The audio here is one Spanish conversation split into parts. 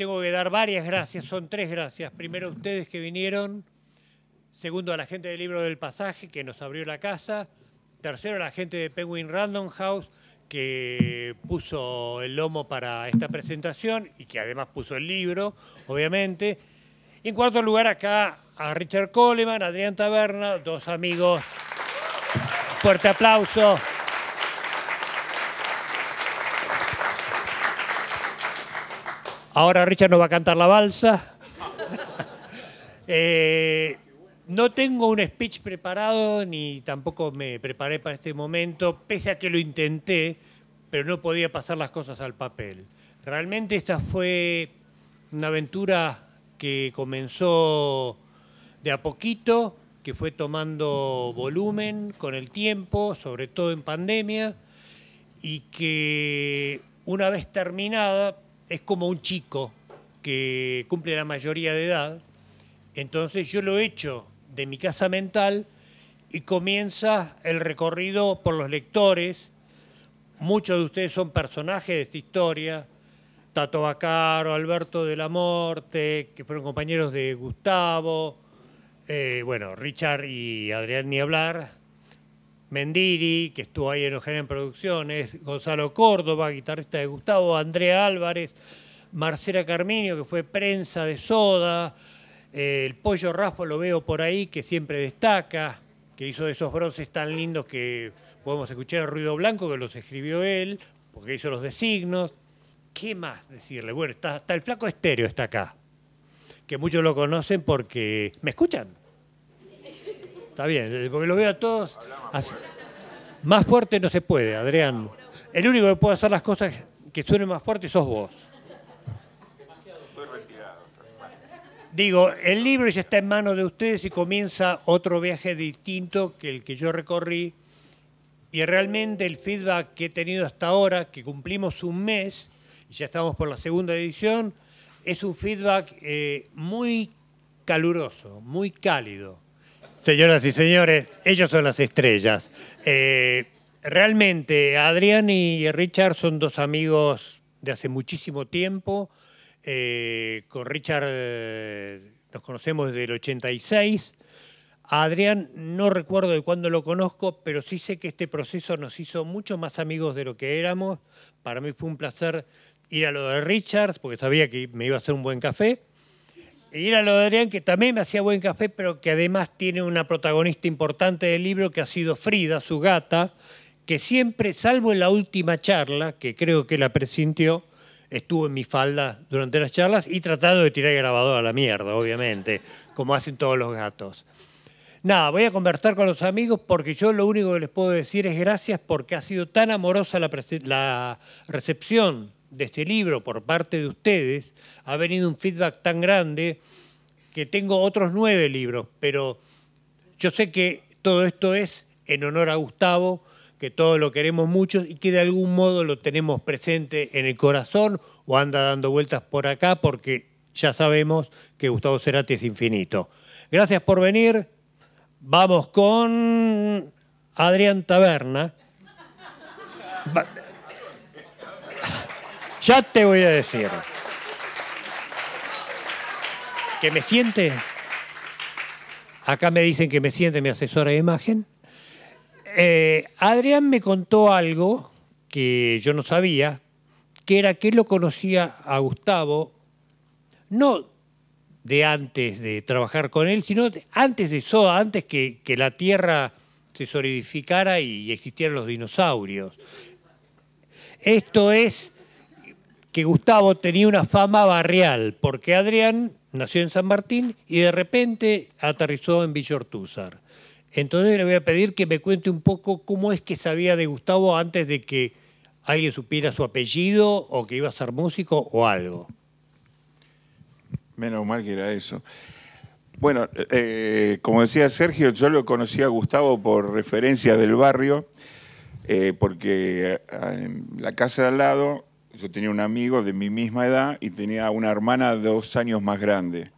tengo que dar varias gracias, son tres gracias. Primero a ustedes que vinieron, segundo a la gente del libro del pasaje que nos abrió la casa, tercero a la gente de Penguin Random House que puso el lomo para esta presentación y que además puso el libro, obviamente. Y en cuarto lugar acá a Richard Coleman, Adrián Taberna, dos amigos. Fuerte aplauso. Ahora Richard nos va a cantar la balsa. Eh, no tengo un speech preparado ni tampoco me preparé para este momento, pese a que lo intenté, pero no podía pasar las cosas al papel. Realmente esta fue una aventura que comenzó de a poquito, que fue tomando volumen con el tiempo, sobre todo en pandemia, y que una vez terminada es como un chico que cumple la mayoría de edad. Entonces yo lo he hecho de mi casa mental y comienza el recorrido por los lectores. Muchos de ustedes son personajes de esta historia. Tato Bacaro, Alberto de la Morte, que fueron compañeros de Gustavo, eh, bueno, Richard y Adrián ni hablar, Mendiri, que estuvo ahí en Eugenia en Producciones, Gonzalo Córdoba, guitarrista de Gustavo, Andrea Álvarez, Marcela Carminio, que fue prensa de Soda, eh, el Pollo Rafa lo veo por ahí, que siempre destaca, que hizo esos bronces tan lindos que podemos escuchar el ruido blanco, que los escribió él, porque hizo los designos. ¿Qué más decirle? Bueno, está, hasta el flaco estéreo está acá, que muchos lo conocen porque... ¿Me escuchan? Está bien, porque lo veo a todos. Más fuerte no se puede, Adrián. El único que puede hacer las cosas que suenen más fuertes sos vos. Digo, el libro ya está en manos de ustedes y comienza otro viaje distinto que el que yo recorrí. Y realmente el feedback que he tenido hasta ahora, que cumplimos un mes, y ya estamos por la segunda edición, es un feedback eh, muy caluroso, muy cálido. Señoras y señores, ellos son las estrellas. Eh, realmente, Adrián y Richard son dos amigos de hace muchísimo tiempo. Eh, con Richard eh, nos conocemos desde el 86. A Adrián no recuerdo de cuándo lo conozco, pero sí sé que este proceso nos hizo mucho más amigos de lo que éramos. Para mí fue un placer ir a lo de Richard, porque sabía que me iba a hacer un buen café. Y era lo de Adrián, que también me hacía buen café, pero que además tiene una protagonista importante del libro, que ha sido Frida, su gata, que siempre, salvo en la última charla, que creo que la presintió, estuvo en mi falda durante las charlas y tratando de tirar el grabador a la mierda, obviamente, como hacen todos los gatos. Nada, voy a conversar con los amigos porque yo lo único que les puedo decir es gracias porque ha sido tan amorosa la, la recepción de este libro por parte de ustedes, ha venido un feedback tan grande que tengo otros nueve libros, pero yo sé que todo esto es en honor a Gustavo, que todos lo queremos mucho y que de algún modo lo tenemos presente en el corazón o anda dando vueltas por acá porque ya sabemos que Gustavo Cerati es infinito. Gracias por venir. Vamos con Adrián Taberna. Ya te voy a decir. Que me siente. Acá me dicen que me siente mi asesora de imagen. Eh, Adrián me contó algo que yo no sabía, que era que él lo conocía a Gustavo, no de antes de trabajar con él, sino antes de eso, antes que, que la Tierra se solidificara y existieran los dinosaurios. Esto es que Gustavo tenía una fama barrial, porque Adrián nació en San Martín y de repente aterrizó en Villortúzar. Entonces le voy a pedir que me cuente un poco cómo es que sabía de Gustavo antes de que alguien supiera su apellido o que iba a ser músico o algo. Menos mal que era eso. Bueno, eh, como decía Sergio, yo lo conocí a Gustavo por referencia del barrio, eh, porque eh, en la casa de al lado yo tenía un amigo de mi misma edad y tenía una hermana dos años más grande.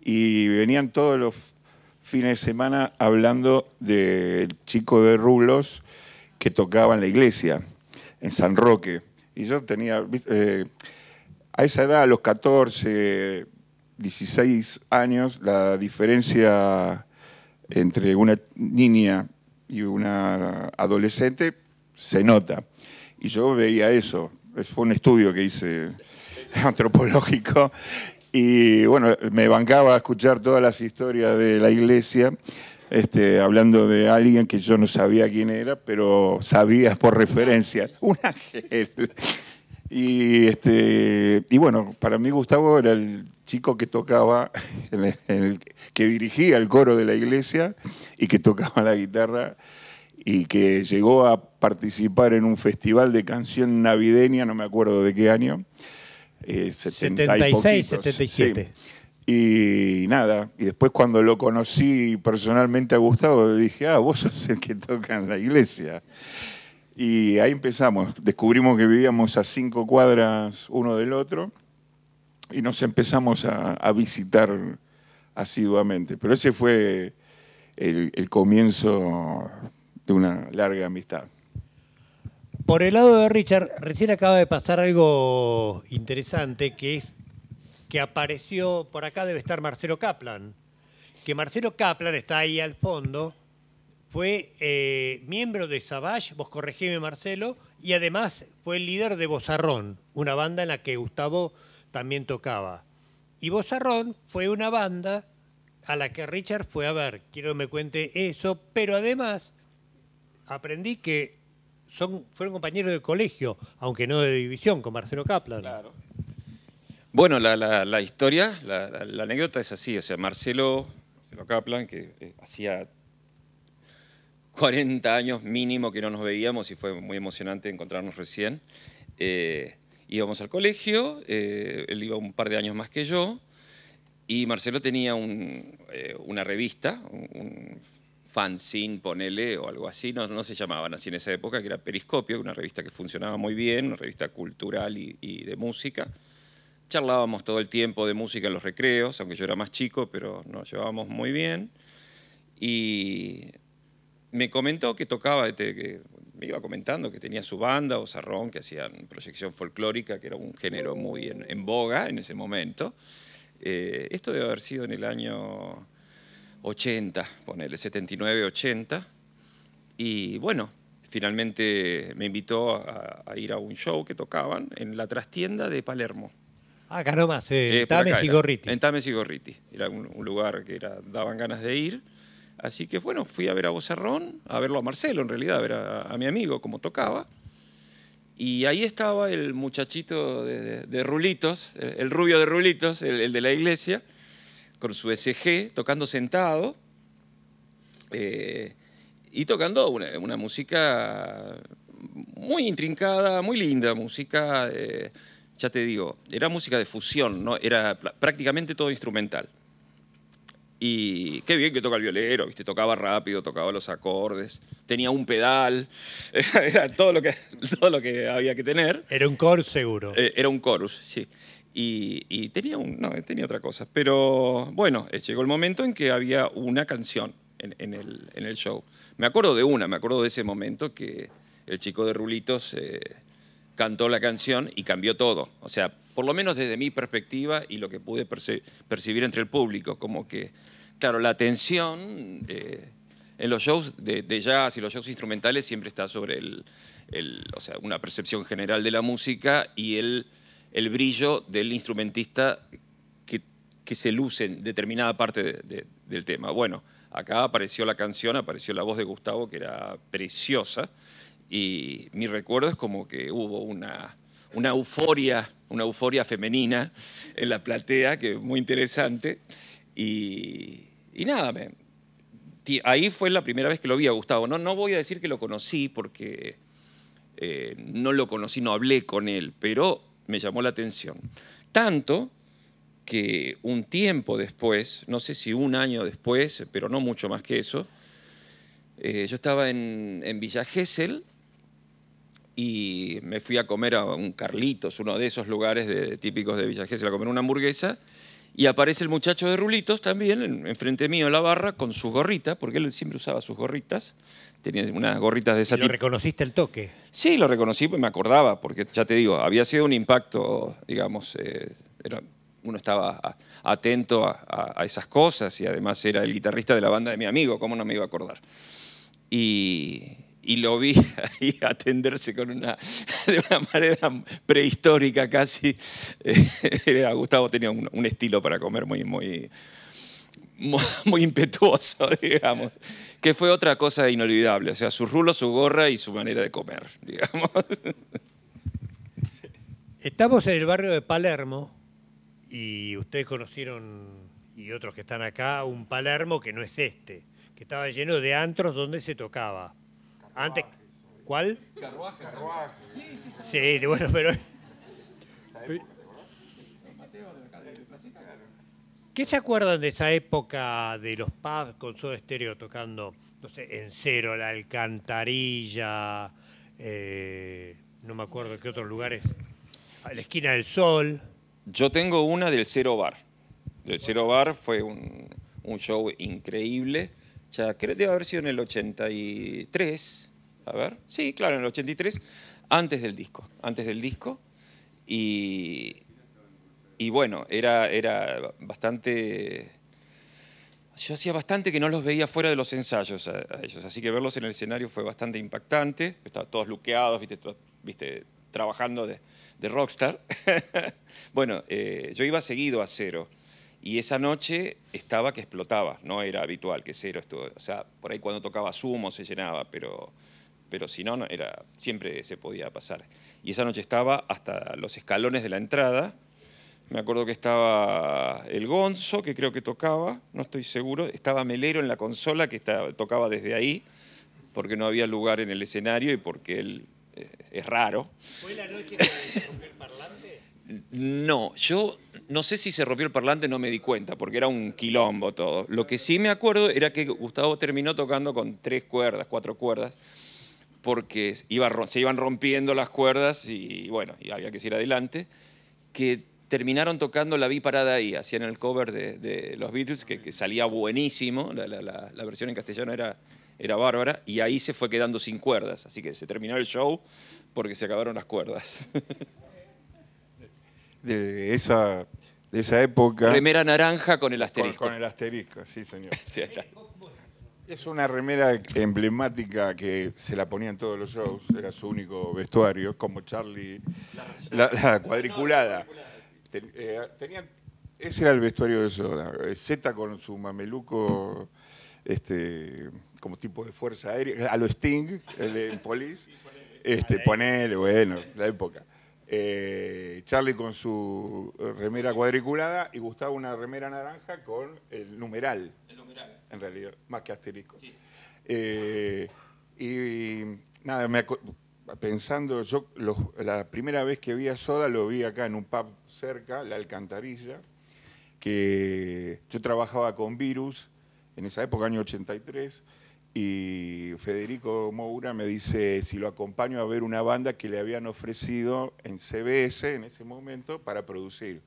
Y venían todos los fines de semana hablando del chico de Rulos que tocaba en la iglesia, en San Roque. Y yo tenía, eh, a esa edad, a los 14, 16 años, la diferencia entre una niña y una adolescente se nota. Y yo veía eso. Fue un estudio que hice antropológico y bueno, me bancaba a escuchar todas las historias de la iglesia, este, hablando de alguien que yo no sabía quién era, pero sabía por referencia, un ángel. Y, este, y bueno, para mí Gustavo era el chico que tocaba, que dirigía el coro de la iglesia y que tocaba la guitarra y que llegó a participar en un festival de canción navideña, no me acuerdo de qué año. Eh, 76, 77. Y nada, y después cuando lo conocí personalmente a Gustavo, dije, ah, vos sos el que toca en la iglesia. Y ahí empezamos, descubrimos que vivíamos a cinco cuadras uno del otro y nos empezamos a, visitar asiduamente. Pero ese fue el, comienzo de una larga amistad. Por el lado de Richard, recién acaba de pasar algo interesante, que es que apareció, por acá debe estar Marcelo Kaplan, que Marcelo Kaplan está ahí al fondo, fue eh, miembro de Savage, vos corregime Marcelo, y además fue el líder de Bozarrón, una banda en la que Gustavo también tocaba. Y Bozarrón fue una banda a la que Richard fue a ver. Quiero que me cuente eso, pero además aprendí que son, fueron compañeros de colegio, aunque no de división, con Marcelo Kaplan. Claro. Bueno, la, historia, la, anécdota es así, o sea, Marcelo, Marcelo Kaplan, que eh, hacía 40 años mínimo que no nos veíamos y fue muy emocionante encontrarnos recién. Eh, íbamos al colegio, eh, él iba un par de años más que yo, y Marcelo tenía eh, una revista, un, fanzine, ponele, o algo así, no, no, se llamaban así en esa época, que era Periscopio, una revista que funcionaba muy bien, una revista cultural y, de música. Charlábamos todo el tiempo de música en los recreos, aunque yo era más chico, pero nos llevábamos muy bien. Y me comentó que tocaba, este, que me iba comentando que tenía su banda, o Sarrón, que hacían proyección folclórica, que era un género muy en, boga en ese momento. Eh, esto debe haber sido en el año 80, ponele, 79, 80. Y bueno, finalmente me invitó a, ir a un show que tocaban en la trastienda de Palermo. Ah, caramba, eh, en Tames y Gorriti. En Tames y Gorriti. Era un, un lugar que era, daban ganas de ir. Así que bueno, fui a ver a Bozarrón, a verlo a Marcelo en realidad, a ver a, mi amigo cómo tocaba. Y ahí estaba el muchachito de, Rulitos, el, rubio de Rulitos, el, de la iglesia, con su SG, tocando sentado eh, y tocando una, música muy intrincada, muy linda, música, eh, ya te digo, era música de fusión, ¿no? era prácticamente todo instrumental. Y qué bien que toca el violero, ¿viste? Tocaba rápido, tocaba los acordes, tenía un pedal, era, todo, lo que, todo lo que había que tener. Era un chorus seguro. Eh, era un chorus, sí. Y, tenía, un, no, tenía otra cosa. Pero bueno, eh, llegó el momento en que había una canción en, el, en, el, show. Me acuerdo de una, me acuerdo de ese momento que el chico de Rulitos eh, cantó la canción y cambió todo. O sea, por lo menos desde mi perspectiva y lo que pude percibir entre el público, como que, claro, la atención eh, en los shows de, jazz y los shows instrumentales siempre está sobre el, o sea, una percepción general de la música y el, el brillo del instrumentista que, que, se luce en determinada parte del tema. Bueno, acá apareció la canción, apareció la voz de Gustavo, que era preciosa, y mi recuerdo es como que hubo una, una euforia una euforia femenina en la platea, que es muy interesante. Y, nada, ahí fue la primera vez que lo vi a Gustavo. No, no voy a decir que lo conocí porque eh, no lo conocí, no hablé con él, pero me llamó la atención. Tanto que un tiempo después, no sé si un año después, pero no mucho más que eso, eh, yo estaba en, en Villa Gesell y me fui a comer a un Carlitos, uno de esos lugares típicos de Villa Gesell, a comer una hamburguesa. Y aparece el muchacho de Rulitos también, enfrente mío en la barra, con su gorrita, porque él siempre usaba sus gorritas. Tenía unas gorritas de esa ¿Lo reconociste el toque? Sí, lo reconocí, pues me acordaba, porque ya te digo, había sido un impacto, digamos, eh, era, uno estaba atento a, esas cosas y además era el guitarrista de la banda de mi amigo, ¿cómo no me iba a acordar? Y, lo vi ahí atenderse con una, de una manera prehistórica casi. Era, Gustavo tenía un, estilo para comer muy, muy, muy impetuoso, digamos, que fue otra cosa inolvidable, o sea, su rulo, su gorra y su manera de comer, digamos. Estamos en el barrio de Palermo, y ustedes conocieron, y otros que están acá, un Palermo que no es este, que estaba lleno de antros donde se tocaba. Antes, ¿Cuál? Carruaje. Sí, sí. Sí, bueno, pero... ¿Qué se acuerdan de esa época de los pubs con Soda Stereo tocando, no sé, en Cero, La Alcantarilla, eh, no me acuerdo qué otros lugares, la esquina del Sol? Yo tengo una del Cero Bar. El Cero Bar fue un, show increíble. Ya creo que debe haber sido en el 83. A ver. Sí, claro, en el 83. Antes del disco. Antes del disco. Y, y bueno, era, era bastante... Yo hacía bastante que no los veía fuera de los ensayos a, ellos, así que verlos en el escenario fue bastante impactante. Estaban todos luqueados, viste, viste trabajando de, de rockstar. bueno, eh, yo iba seguido a cero. Y esa noche estaba que explotaba, no era habitual que cero estuvo. O sea, por ahí cuando tocaba sumo se llenaba, pero, pero si no, era, siempre se podía pasar. Y esa noche estaba hasta los escalones de la entrada. Me acuerdo que estaba el Gonzo, que creo que tocaba, no estoy seguro. Estaba Melero en la consola, que tocaba desde ahí, porque no había lugar en el escenario y porque él es raro. ¿Fue la noche que se rompió el parlante? No, yo no sé si se rompió el parlante, no me di cuenta, porque era un quilombo todo. Lo que sí me acuerdo era que Gustavo terminó tocando con tres cuerdas, cuatro cuerdas, porque se iban rompiendo las cuerdas y bueno, y había que ir adelante, que terminaron tocando La Vi Parada ahí, hacían el cover de, los Beatles, que, salía buenísimo, la versión en castellano era era bárbara, y ahí se fue quedando sin cuerdas, así que se terminó el show porque se acabaron las cuerdas. De esa, de esa época... Remera naranja con el asterisco. Con, el asterisco, sí, señor. Es una remera emblemática que se la ponía en todos los shows, era su único vestuario, como Charlie, la, cuadriculada. Eh, ese era el vestuario de Soda. Z con su mameluco este, como tipo de fuerza aérea, a lo Sting, el de Police, este, ponele, bueno, la época. Eh, Charlie con su remera cuadriculada y Gustavo una remera naranja con el numeral. El numeral. En realidad, más que asterisco. Eh, y, nada, pensando, yo la primera vez que vi a Soda lo vi acá en un pub cerca, La Alcantarilla, que yo trabajaba con Virus en esa época, año 83, y Federico Moura me dice si lo acompaño a ver una banda que le habían ofrecido en CBS en ese momento para producir.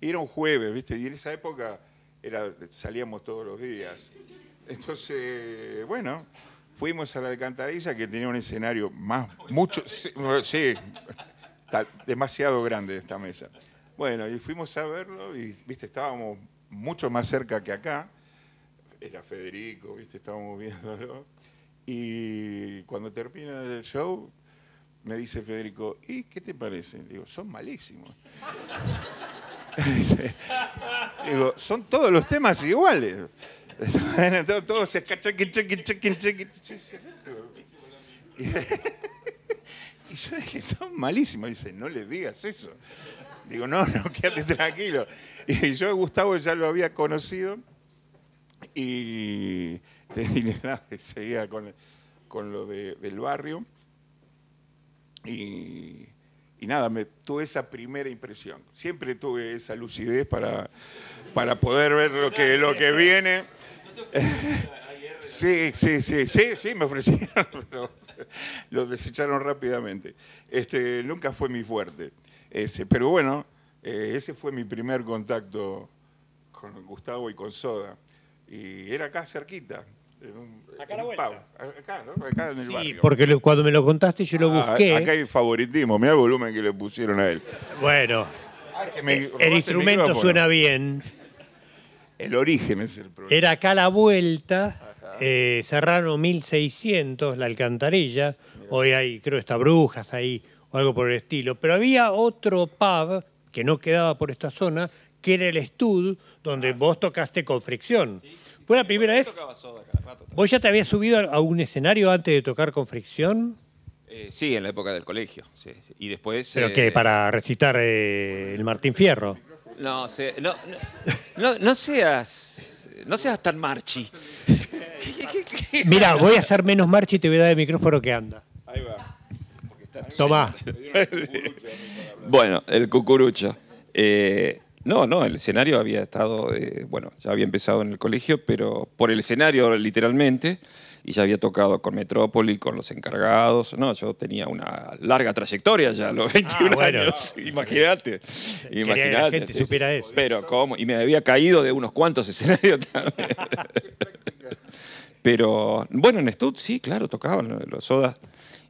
Y era un jueves, ¿viste? Y en esa época era, salíamos todos los días. Entonces, bueno, fuimos a la alcantarilla que tenía un escenario más, mucho, sí, demasiado grande esta mesa. Bueno, y fuimos a verlo y, viste, estábamos mucho más cerca que acá era Federico, ¿viste? estábamos viéndolo. Y cuando termina el show, me dice Federico, ¿y qué te parece? Digo, son malísimos. digo, son todos los temas iguales. Todos se y yo dije, son malísimos. Dice, no le digas eso. Digo, no, no, quédate tranquilo. Y yo Gustavo ya lo había conocido y seguía con, con lo del barrio. Y, nada, me, tuve esa primera impresión. Siempre tuve esa lucidez para, para poder ver lo que, lo que viene. Sí, sí, sí, sí, sí, me ofrecieron, pero lo desecharon rápidamente. Este, nunca fue mi fuerte. Ese, pero bueno, Eh, ese fue mi primer contacto con Gustavo y con Soda. Y era acá cerquita. en un- Acá en la un vuelta. pub. Acá, ¿no? Acá en el Sí, barrio. porque lo- cuando me lo contaste yo lo Ah, busqué. acá hay favoritismo. Mira el volumen que le pusieron a él. Bueno, Que me robaste el instrumento suena bien. El origen es el problema. Era acá la vuelta, eh, Serrano 1600, la alcantarilla. Hoy hay, creo, está Brujas ahí o algo por el estilo. Pero había otro pub que no quedaba por esta zona, que era el Stud, donde vos tocaste con fricción. ¿Fue la primera vez? Soda rato. ¿Vos ya te habías subido a un escenario antes de tocar con fricción? Eh, sí, en la época del colegio. Y después. ¿Pero eh, qué? ¿Para recitar eh, el Martín Fierro? No, sé- no, no, no, seas. No seas tan marchi. Mira, voy a hacer menos marcha y te voy a dar el micrófono que anda. Ahí va. Tomá. Bueno, el cucurucho. Eh, no, no, el escenario había estado, eh, bueno, ya había empezado en el colegio, pero por el escenario literalmente, y ya había tocado con Metrópoli, con los encargados. No, yo tenía una larga trayectoria ya a los 21 Ah, bueno. años. Imagínate. que la Imagínate. gente sí, supiera eso. Pero cómo, y me había caído de unos cuantos escenarios también. Pero bueno, en Stud sí, claro, tocaban los sodas.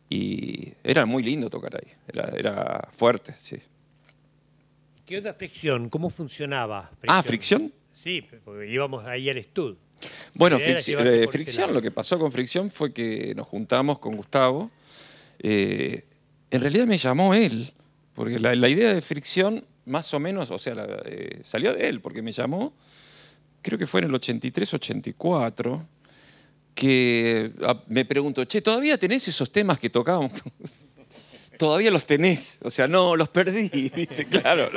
Y era muy lindo tocar ahí. Era, era fuerte, sí. ¿Qué otra fricción? ¿Cómo funcionaba? Ah, fricción. Sí, porque íbamos ahí al estudio. Bueno, eh, ese Fricción, lo que pasó con Fricción fue que nos juntamos con Gustavo. Eh, en realidad me llamó él, porque la, la idea de Fricción, más o menos, o sea, la- eh, salió de él, porque me llamó, creo que fue en el 83, 84, que ah, me preguntó, che, ¿todavía tenés esos temas que tocábamos? Todavía los tenés. O sea, no, los perdí, ¿viste? Claro.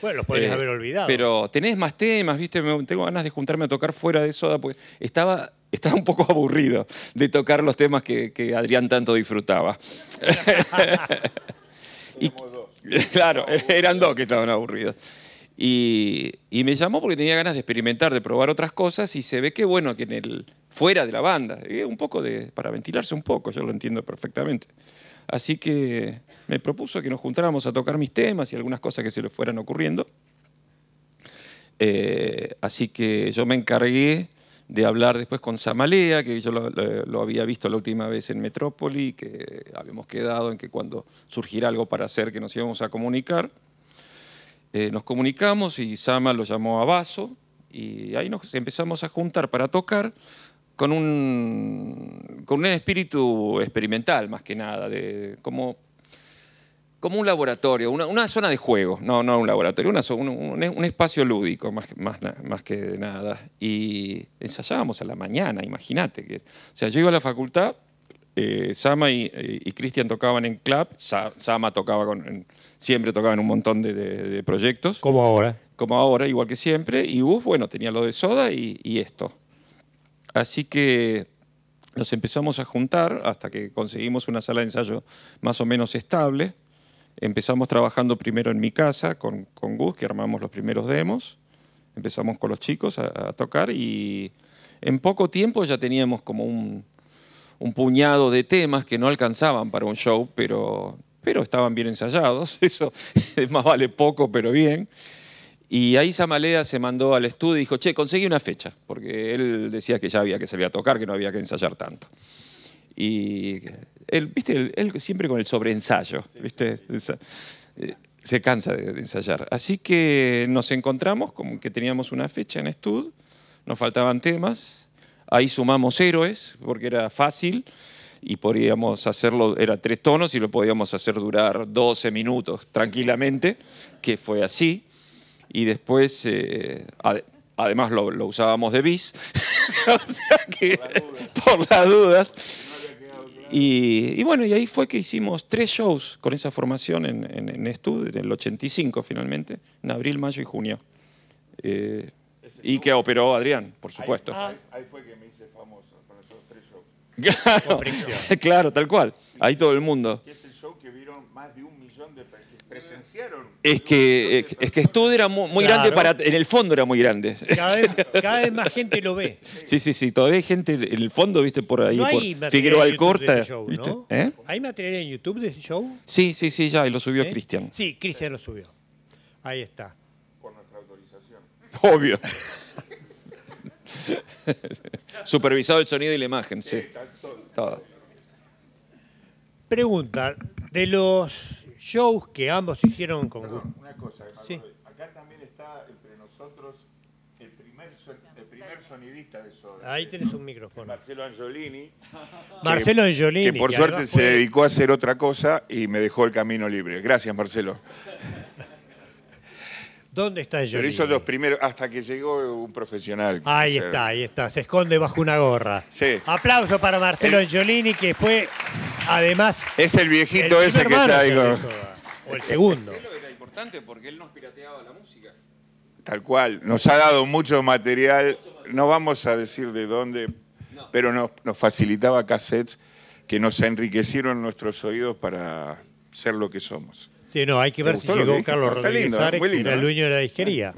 Bueno, los podrías Eh, haber olvidado. Pero tenés más temas, ¿viste? Tengo ganas de juntarme a tocar fuera de Soda, porque estaba, estaba un poco aburrido de tocar los temas que, que Adrián tanto disfrutaba. y, claro, eran dos que estaban aburridos. Y, y me llamó porque tenía ganas de experimentar, de probar otras cosas, y se ve que, bueno, que en el, fuera de la banda, eh, un poco de, para ventilarse un poco, yo lo entiendo perfectamente. Así que me propuso que nos juntáramos a tocar mis temas y algunas cosas que se le fueran ocurriendo. Eh, así que yo me encargué de hablar después con Samalea, que yo lo, había visto la última vez en Metrópoli, que habíamos quedado en que cuando surgiera algo para hacer que nos íbamos a comunicar. Eh, nos comunicamos y Sama lo llamó a Vaso y ahí nos empezamos a juntar para tocar con un, con un espíritu experimental más que nada, de, como, como un laboratorio, una, una zona de juego, no, no un laboratorio, una un, un- un espacio lúdico más, más, más que nada. Y ensayábamos a la mañana, imagínate. O sea, yo iba a la facultad, eh, Sama y, y Cristian tocaban en club, Sa- Sama tocaba con, siempre tocaba en un montón de, de- de proyectos Como ahora. como ahora, igual que siempre, y Gus, bueno, tenía lo de soda y, y esto. Así que nos empezamos a juntar hasta que conseguimos una sala de ensayo más o menos estable. Empezamos trabajando primero en mi casa con, con Gus, que armamos los primeros demos. Empezamos con los chicos a, tocar y en poco tiempo ya teníamos como un, un puñado de temas que no alcanzaban para un show, pero, pero estaban bien ensayados. Eso más vale poco, pero bien. Y ahí Samalea se mandó al estudio y dijo, che, conseguí una fecha, porque él decía que ya había que salir a tocar, que no había que ensayar tanto. Y él, viste, él, él siempre con el sobreensayo, viste, eh, se cansa de, de ensayar. Así que nos encontramos como que teníamos una fecha en estudio, nos faltaban temas, ahí sumamos héroes, porque era fácil, y podíamos hacerlo, era tres tonos y lo podíamos hacer durar 12 minutos tranquilamente, que fue así. Y después, eh, ade- además lo, lo usábamos de bis, o sea que por las dudas. Y, y bueno, y ahí fue que hicimos tres shows con esa formación en, en, en Estud, en el 85 finalmente, en abril, mayo y junio. Eh, y que operó Adrián, por supuesto. Ahí, ahí fue que me hice famoso con esos tres shows. Claro, claro, tal cual. Ahí todo el mundo. Que es el show que vieron más de un millón de personas presenciaron. Es que, es, que Estud era muy, muy grande para. En el fondo era muy grande. Cada vez, cada vez más gente lo ve. Sí, sí, sí. Todavía hay gente en el fondo, viste, por ahí, No por hay Figueroa Alcorta. show, ¿viste? ¿no? ¿Eh? ¿Hay material en YouTube de ese show? Sí, sí, sí, ya, y lo subió ¿Eh? Cristian. Sí, Cristian lo subió. Ahí está. Con nuestra autorización. Obvio. Supervisado el sonido y la imagen, sí. Todo. Pregunta, de los shows que ambos hicieron con Perdón, una cosa. Sí. Acá también está entre nosotros el primer, son- el primer sonidista de Soda. Ahí tenés un micrófono. Marcelo Angiolini. Marcelo Angiolini. Que por que suerte se fue- dedicó a hacer otra cosa y me dejó el camino libre. Gracias, Marcelo. ¿Dónde está Pero Angiolini? hizo los primeros, hasta que llegó un profesional. Ahí está, ahí está. Se esconde bajo una gorra. Sí. Aplauso para Marcelo El- Angiolini, que fue, además, Es el el viejito ese que está ahí con- O el segundo. Era importante porque él nos pirateaba la música. Tal cual. Nos ha dado mucho material. No vamos a decir de dónde, pero nos, nos facilitaba cassettes que nos enriquecieron nuestros oídos para ser lo que somos. Sí, no, hay que ¿Te ver si llegó? Carlos Rodríguez lindo, ¿eh? Que era el ¿eh? dueño de la disquería.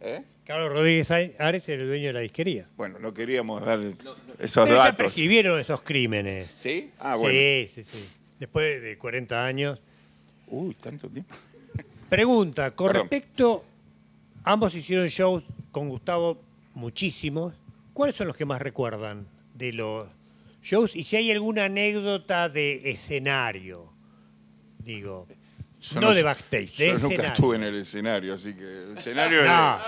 ¿Eh? Carlos Rodríguez Ares era el dueño de la disquería. Bueno, no queríamos dar esos Ustedes ya datos. prescribieron esos crímenes. ¿Sí? Ah, bueno. Sí, sí, sí. Después de 40 años. Uy, tanto tiempo. Pregunta, con Perdón. respecto, ambos hicieron shows con Gustavo muchísimos. ¿Cuáles son los que más recuerdan de los shows? Y si hay alguna anécdota de escenario, digo, Yo no, de backstage, de Yo escenario. nunca estuve en el escenario, así que el escenario No,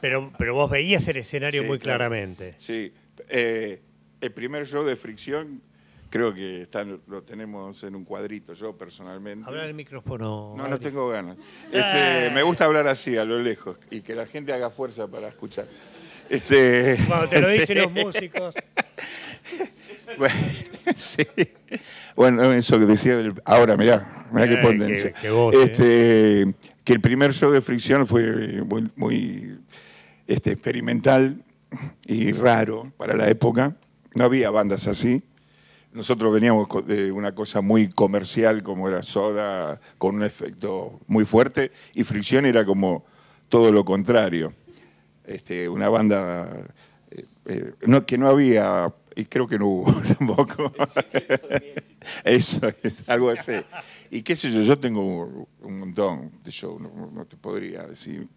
pero, pero vos veías el escenario Sí, muy claro. claramente. Sí. Eh, el primer show de fricción, creo que está, lo tenemos en un cuadrito, yo personalmente. Habla el micrófono. No, no tengo ganas. Este, me gusta hablar así, a lo lejos, y que la gente haga fuerza para escuchar. Este, Cuando te lo dicen sí. los músicos. Bueno, sí. Bueno, eso que decía, del- ahora mirá, mirá Eh, qué potencia. qué voz, ¿eh? este, Que el primer show de Fricción fue muy, muy, este, experimental y raro para la época. No había bandas así. Nosotros veníamos de una cosa muy comercial como era Soda, con un efecto muy fuerte, y Fricción era como todo lo contrario. Este, una banda eh, eh, no, que no había, y creo que no hubo tampoco. Eso es algo así. Y qué sé yo, yo tengo un montón de shows, no te podría decir.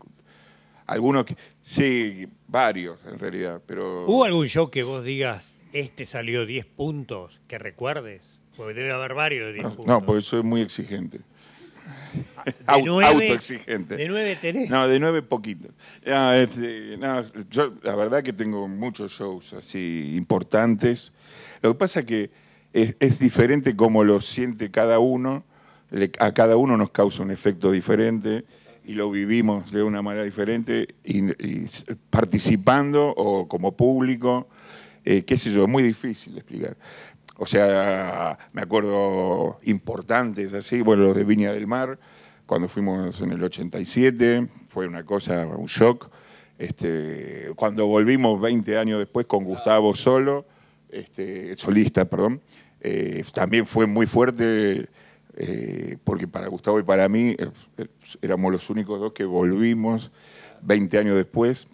Algunos que, sí, varios en realidad, pero... ¿Hubo algún show que vos digas, este salió 10 puntos, que recuerdes? Porque debe haber varios de 10 No, puntos. no, porque soy muy exigente. De nueve- autoexigente. De 9 tenés. No, de nueve poquitos. No, este, no, yo la verdad que tengo muchos shows así importantes. Lo que pasa que es, es diferente como lo siente cada uno. Le- a cada uno nos causa un efecto diferente y lo vivimos de una manera diferente y, participando o como público, eh, qué sé yo, es muy difícil de explicar. O sea, me acuerdo importantes así, bueno, los de Viña del Mar, cuando fuimos en el 87, fue una cosa, un shock. Este, cuando volvimos 20 años después con Gustavo solo, este, solista, perdón, eh, también fue muy fuerte eh, porque para Gustavo y para mí eh, éramos los únicos dos que volvimos 20 años después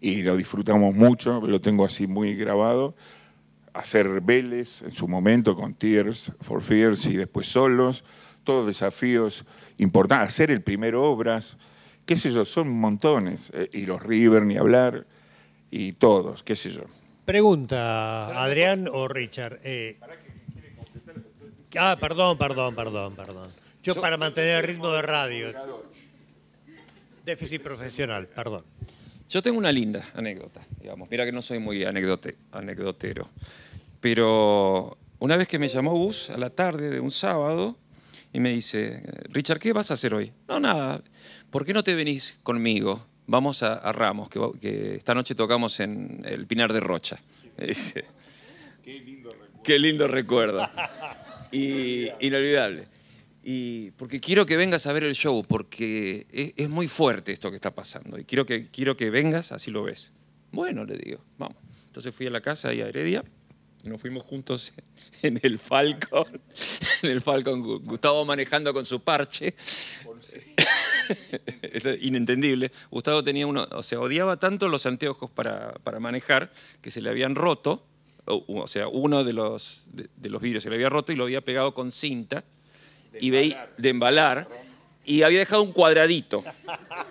y lo disfrutamos mucho, lo tengo así muy grabado. Hacer Vélez en su momento con Tears for Fears y después solos, todos desafíos importantes. Hacer el primero obras, qué sé yo, son montones. eh, y los River, ni hablar, y todos, qué sé yo. Pregunta, Adrián o Richard. eh, ah, perdón, perdón, perdón, perdón. Yo para mantener el ritmo de radio. Déficit profesional, perdón. Yo tengo una linda anécdota, digamos. Mira que no soy muy anecdote, anecdotero. Pero una vez que me llamó Gus a la tarde de un sábado y me dice, Richard, ¿qué vas a hacer hoy? No, nada. ¿Por qué no te venís conmigo? Vamos a, a Ramos, que, que esta noche tocamos en el Pinar de Rocha. Me dice. Qué lindo recuerdo. Y, inolvidable. Y porque quiero que vengas a ver el show, porque es, es muy fuerte esto que está pasando. Y quiero que, quiero que vengas, así lo ves. Bueno, le digo, vamos. Entonces fui a la casa y a Heredia y nos fuimos juntos en el Falcon. En el Falcon, Gu- Gustavo manejando con su parche. es inentendible. Gustavo tenía uno, o sea, odiaba tanto los anteojos para, para manejar que se le habían roto. O, o sea, uno de los, de, de los vidrios se le había roto y lo había pegado con cinta y veí- de embalar y había dejado un cuadradito.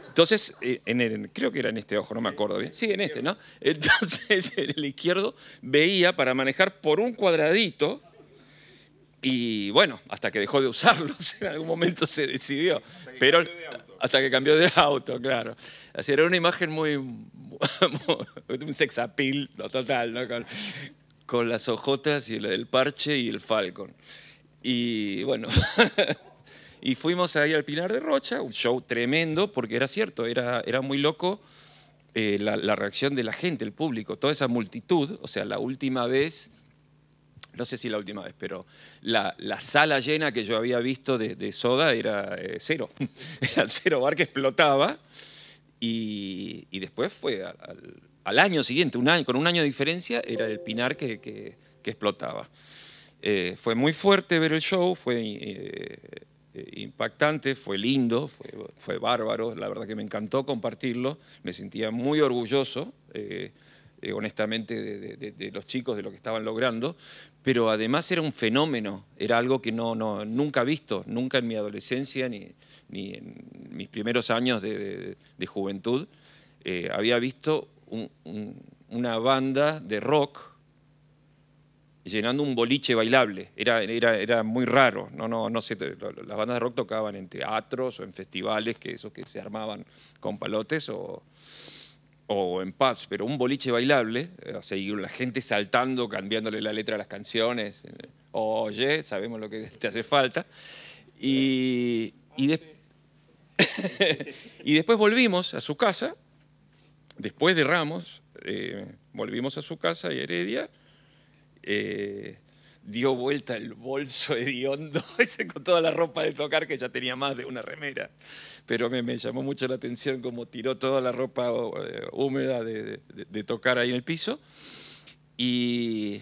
Entonces, eh, en el- creo que era en este ojo, no me acuerdo bien. Sí, en este, ¿no? Entonces, en el izquierdo veía para manejar por un cuadradito y bueno, hasta que dejó de usarlo, en algún momento se decidió. Pero hasta que cambió de auto, claro. Así era una imagen muy. un sex appeal, total, ¿no? Con, con las ojotas y el parche y el Falcon. Y bueno. y fuimos ahí al Pinar de Rocha, un show tremendo, porque era cierto, era, era muy loco eh, la, reacción de la gente, el público, toda esa multitud. O sea, la última vez no sé si la última vez, pero la, la sala llena que yo había visto de, Soda era eh, cero. Era cero bar que explotaba. Y, y después fue al- al año siguiente, un año, con un año de diferencia, era el Pinar que, que- que explotaba. Eh, fue muy fuerte ver el show, fue eh, eh, impactante, fue lindo, fue, fue bárbaro, la verdad que me encantó compartirlo, me sentía muy orgulloso. eh, eh, honestamente, de, de- de- los chicos, de lo que estaban logrando, pero además era un fenómeno, era algo que no, no, nunca visto, nunca en mi adolescencia ni, ni en mis primeros años de, de- de juventud, eh, había visto un- un- una banda de rock llenando un boliche bailable. Era, era, era muy raro. No, no, no las bandas de rock tocaban en teatros o en festivales, que esos que se armaban con palotes o, o en pubs, pero un boliche bailable, eh, o la gente saltando, cambiándole la letra a las canciones. eh, Oye, sabemos lo que te hace falta. Y, y después volvimos a su casa, después de Ramos, eh, volvimos a su casa y Heredia eh, dio vuelta el bolso hediondo ese con toda la ropa de tocar que ya tenía más de una remera. Pero me, llamó mucho la atención cómo tiró toda la ropa eh, húmeda de tocar ahí en el piso. Y,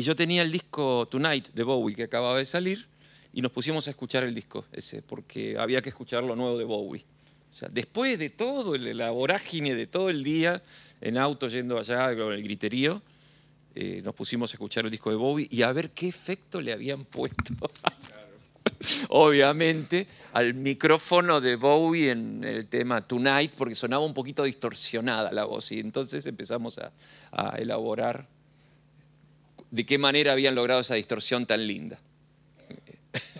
y yo tenía el disco Tonight de Bowie que acababa de salir y nos pusimos a escuchar el disco ese porque había que escuchar lo nuevo de Bowie. Después de todo, la vorágine de todo el día en auto yendo allá con el griterío, eh, nos pusimos a escuchar el disco de Bowie y a ver qué efecto le habían puesto. Obviamente, al micrófono de Bowie en el tema Tonight, porque sonaba un poquito distorsionada la voz. Y entonces empezamos a elaborar de qué manera habían logrado esa distorsión tan linda.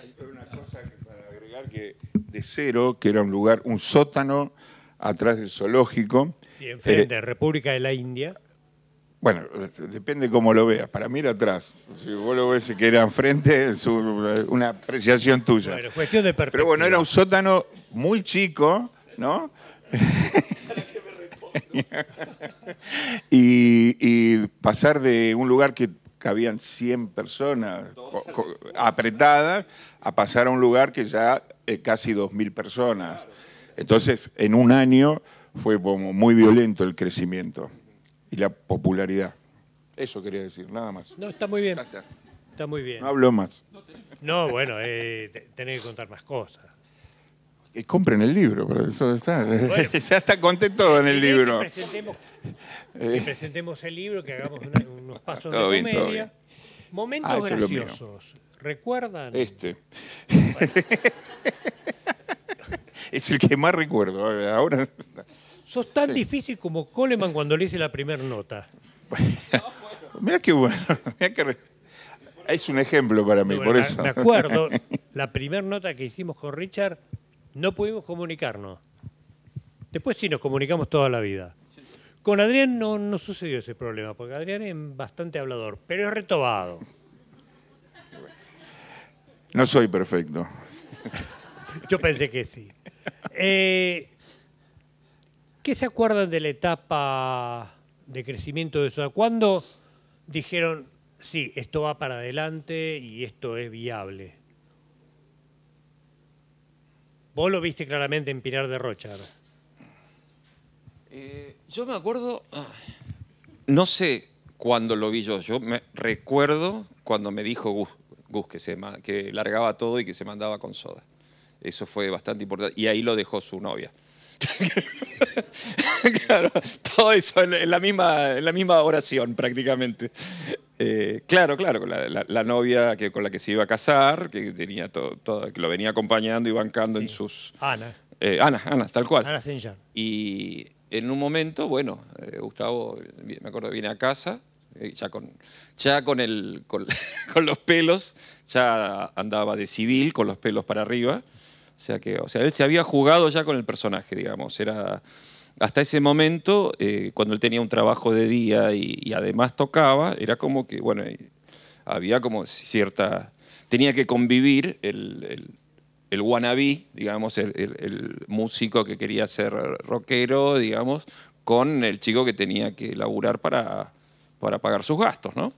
Hay una cosa que para agregar que de cero, que era un lugar, un sótano atrás del zoológico. Sí, enfrente, Eh, República de la India. bueno, depende cómo lo veas. Para mí era atrás. Si vos lo ves que era enfrente, es un- una apreciación tuya. Bueno, cuestión de perspectiva. Pero bueno, era un sótano muy chico, ¿no? y, y pasar de un lugar que cabían 100 personas apretadas a pasar a un lugar que ya eh, casi 2.000 personas. Entonces, en un año fue como muy violento el crecimiento y la popularidad. Eso quería decir, nada más. No, está muy bien. Está. Está muy bien. No hablo más. No, bueno, eh, te- tenés que contar más cosas. Que compren el libro, pero eso está. Bueno. ya está conté todo en el libro. Que presentemos, Eh. que presentemos el libro, que hagamos una- unos pasos Todo de bien, comedia. Momentos Ah, graciosos. ¿Recuerdan? Este. es el que más recuerdo. eh, Ahora. Sos tan difícil como Coleman cuando le hice la primera nota. Mira qué bueno. mirá re- Es un ejemplo para mí, Bueno, por eso. Me acuerdo, la primera nota que hicimos con Richard, no pudimos comunicarnos. Después sí nos comunicamos toda la vida. Con Adrián no, no sucedió ese problema, porque Adrián es bastante hablador, pero es retobado. No soy perfecto. Yo pensé que sí. Eh, ¿Qué se acuerdan de la etapa de crecimiento de eso? ¿Cuándo dijeron, sí, esto va para adelante y esto es viable? Vos lo viste claramente en Pinar de Rocha. ¿no? Eh, yo me acuerdo, ay, no sé cuándo lo vi yo, yo me recuerdo cuando me dijo Gus, Gus que, se, ma- que largaba todo y que se mandaba con soda. Eso fue bastante importante. Y ahí lo dejó su novia. claro, todo eso en la misma, en la misma oración prácticamente. Eh, claro, claro, la, la, novia que, con la que se iba a casar, que tenía todo, que lo venía acompañando y bancando en sus. Ana. Eh, Ana, Ana, tal cual. Ana Senjan. Y en un momento, bueno, eh, Gustavo, me acuerdo, viene a casa, ya con, ya con, el, con, los pelos, ya andaba de civil, con los pelos para arriba. O sea que, o sea, él se había jugado ya con el personaje, digamos. Era hasta ese momento, eh, cuando él tenía un trabajo de día y, además tocaba, era como que, bueno, había como cierta... Tenía que convivir el, el, el wannabe, digamos, el, músico que quería ser rockero, digamos, con el chico que tenía que laburar para, para pagar sus gastos, ¿no?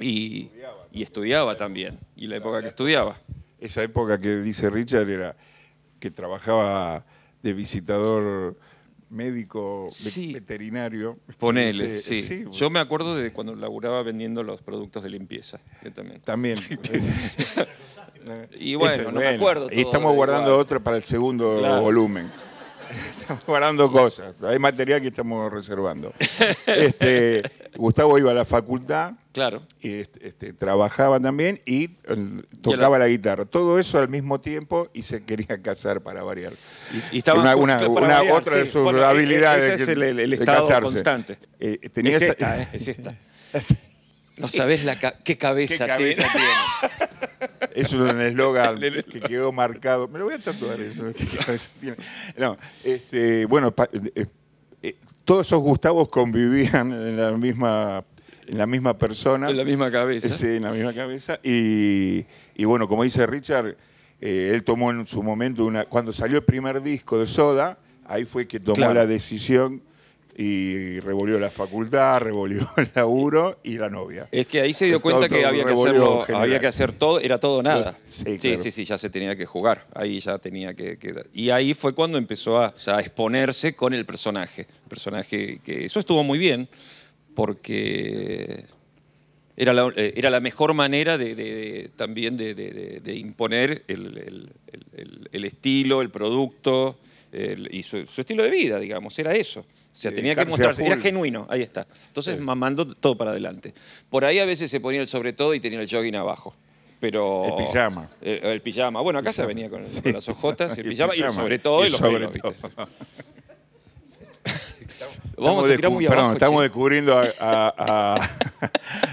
Y, y estudiaba también, y la época que estudiaba. Esa época que dice Richard era que trabajaba de visitador médico veterinario. Ponele, este, sí. Yo me acuerdo de cuando laburaba vendiendo los productos de limpieza. también. También. y bueno, no me acuerdo. y estamos guardando otro para el segundo volumen. Estamos guardando cosas. Hay material que estamos reservando. Este, Gustavo iba a la facultad. Claro. Y este, este trabajaba también y tocaba la... guitarra. Todo eso al mismo tiempo y se quería casar para variar. Y, estaba una, otra de sus habilidades. Ese es el, estado constante. Eh, tenía es, esta, eh, es esta. No sabés la qué cabeza, tiene. Es un eslogan que quedó marcado. Me lo voy a tatuar eso. No, este, bueno, eh, eh, todos esos Gustavos convivían en la misma en la misma persona. En la misma cabeza. Sí, en la misma cabeza. Y, bueno, como dice Richard, eh, él tomó en su momento una. Cuando salió el primer disco de Soda, ahí fue que tomó la decisión y revolvió la facultad, revolvió el laburo y la novia. Es que ahí se dio cuenta que había que hacerlo, había que hacer todo, era todo nada. Sí, sí, sí, ya se tenía que jugar, ahí ya tenía que, Y ahí fue cuando empezó a, exponerse con el personaje. personaje que eso estuvo muy bien, porque era la, eh, era la mejor manera de, también de, imponer el, estilo, el producto y su estilo de vida, digamos, era eso. O sea, tenía que mostrarse, era genuino, ahí está. Entonces, mamando todo para adelante. Por ahí a veces se ponía el sobre todo y tenía el jogging abajo. Pero, el pijama. El, pijama. Bueno, acá se venía con, las ojotas, el, pijama, y el sobre todo y, los sobre Vamos a tirar muy abajo, Perdón, estamos descubriendo a,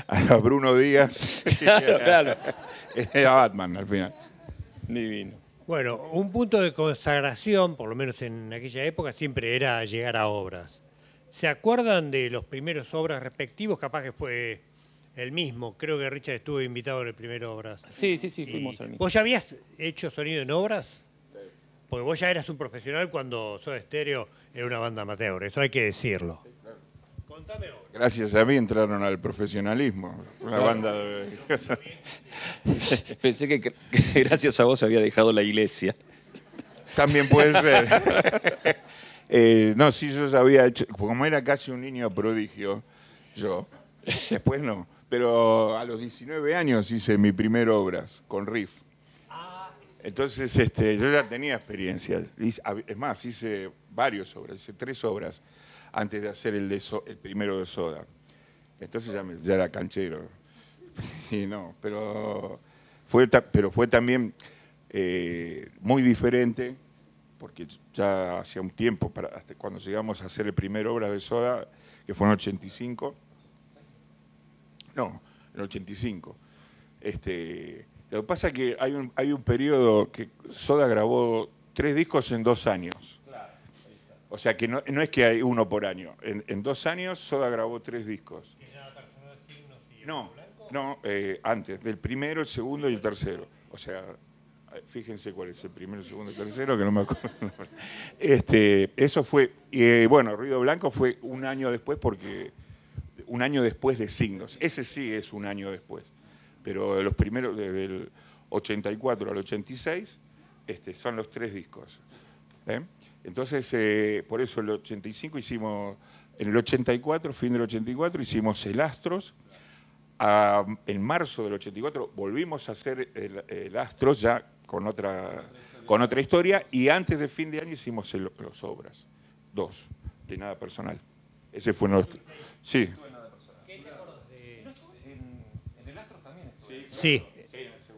a, Bruno Díaz. claro, claro. Era Batman al final. Divino. Bueno, un punto de consagración, por lo menos en aquella época, siempre era llegar a obras. ¿Se acuerdan de los primeros obras respectivos? Capaz que fue el mismo. Creo que Richard estuvo invitado en el primer obras. Sí, sí, sí, fuimos al mismo. ¿Vos ya habías hecho sonido en obras? Porque vos ya eras un profesional cuando Soda Stereo era una banda amateur, eso hay que decirlo. Gracias a mí entraron al profesionalismo. Una banda de... Pensé que, gracias a vos había dejado la iglesia. También puede ser. Eh, no, sí, yo ya había hecho, como era casi un niño prodigio, yo, después no, pero a los 19 años hice mi primer obras con Riff. Entonces este, yo ya tenía experiencia. Es más, hice varias obras, hice tres obras antes de hacer el, de el primero de Soda. Entonces ya, era canchero. Y no, pero fue, pero fue también eh, muy diferente, porque ya hacía un tiempo, para, hasta cuando llegamos a hacer el primer obra de Soda, que fue en 85. No, en 85. Este, lo que pasa es que hay un, hay un periodo que Soda grabó tres discos en dos años. O sea que no, es que hay uno por año. En, dos años Soda grabó tres discos. No, no, eh, antes, del primero, el segundo y el tercero. O sea, fíjense cuál es el primero, el segundo y el tercero, que no me acuerdo. Este, eso fue, eh, bueno, Ruido Blanco fue un año después porque, un año después de Signos. Ese sí es un año después. Pero los primeros, desde el 84 al 86, este, son los tres discos. ¿eh? Entonces, eh, por eso el 85 hicimos, en el 84, fin del 84, hicimos el Astros. en marzo del 84 volvimos a hacer el, Astros ya con otra, con otra historia, y antes de fin de año hicimos el- los obras, dos, de nada personal. Ese fue nuestro. Sí, Sí,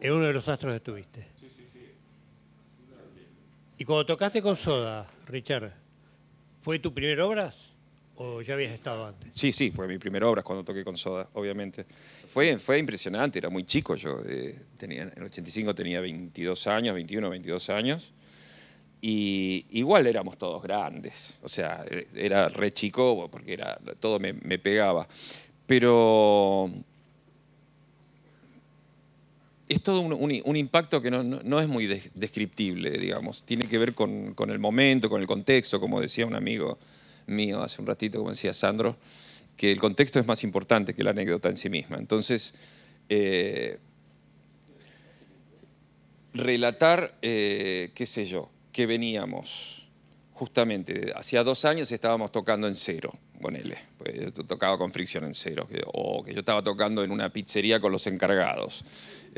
en uno de los astros estuviste. Y cuando tocaste con Soda, Richard, ¿fue tu primera obra o ya habías estado antes? Sí, sí, fue mi primera obra cuando toqué con Soda, obviamente. Fue, fue impresionante, era muy chico yo. eh, tenía, en el 85 tenía 22 años, 21, 22 años. Y igual éramos todos grandes. O sea, eh, era re chico porque era, todo me pegaba. Pero es todo un, impacto que no, es muy des- descriptible, digamos. Tiene que ver con, el momento, con el contexto, como decía un amigo mío hace un ratito, como decía Sandro, que el contexto es más importante que la anécdota en sí misma. Entonces, eh, relatar, eh, qué sé yo, que veníamos justamente, hacía dos años estábamos tocando en cero, ponele, pues yo tocaba con fricción en cero, o que yo estaba tocando en una pizzería con los encargados,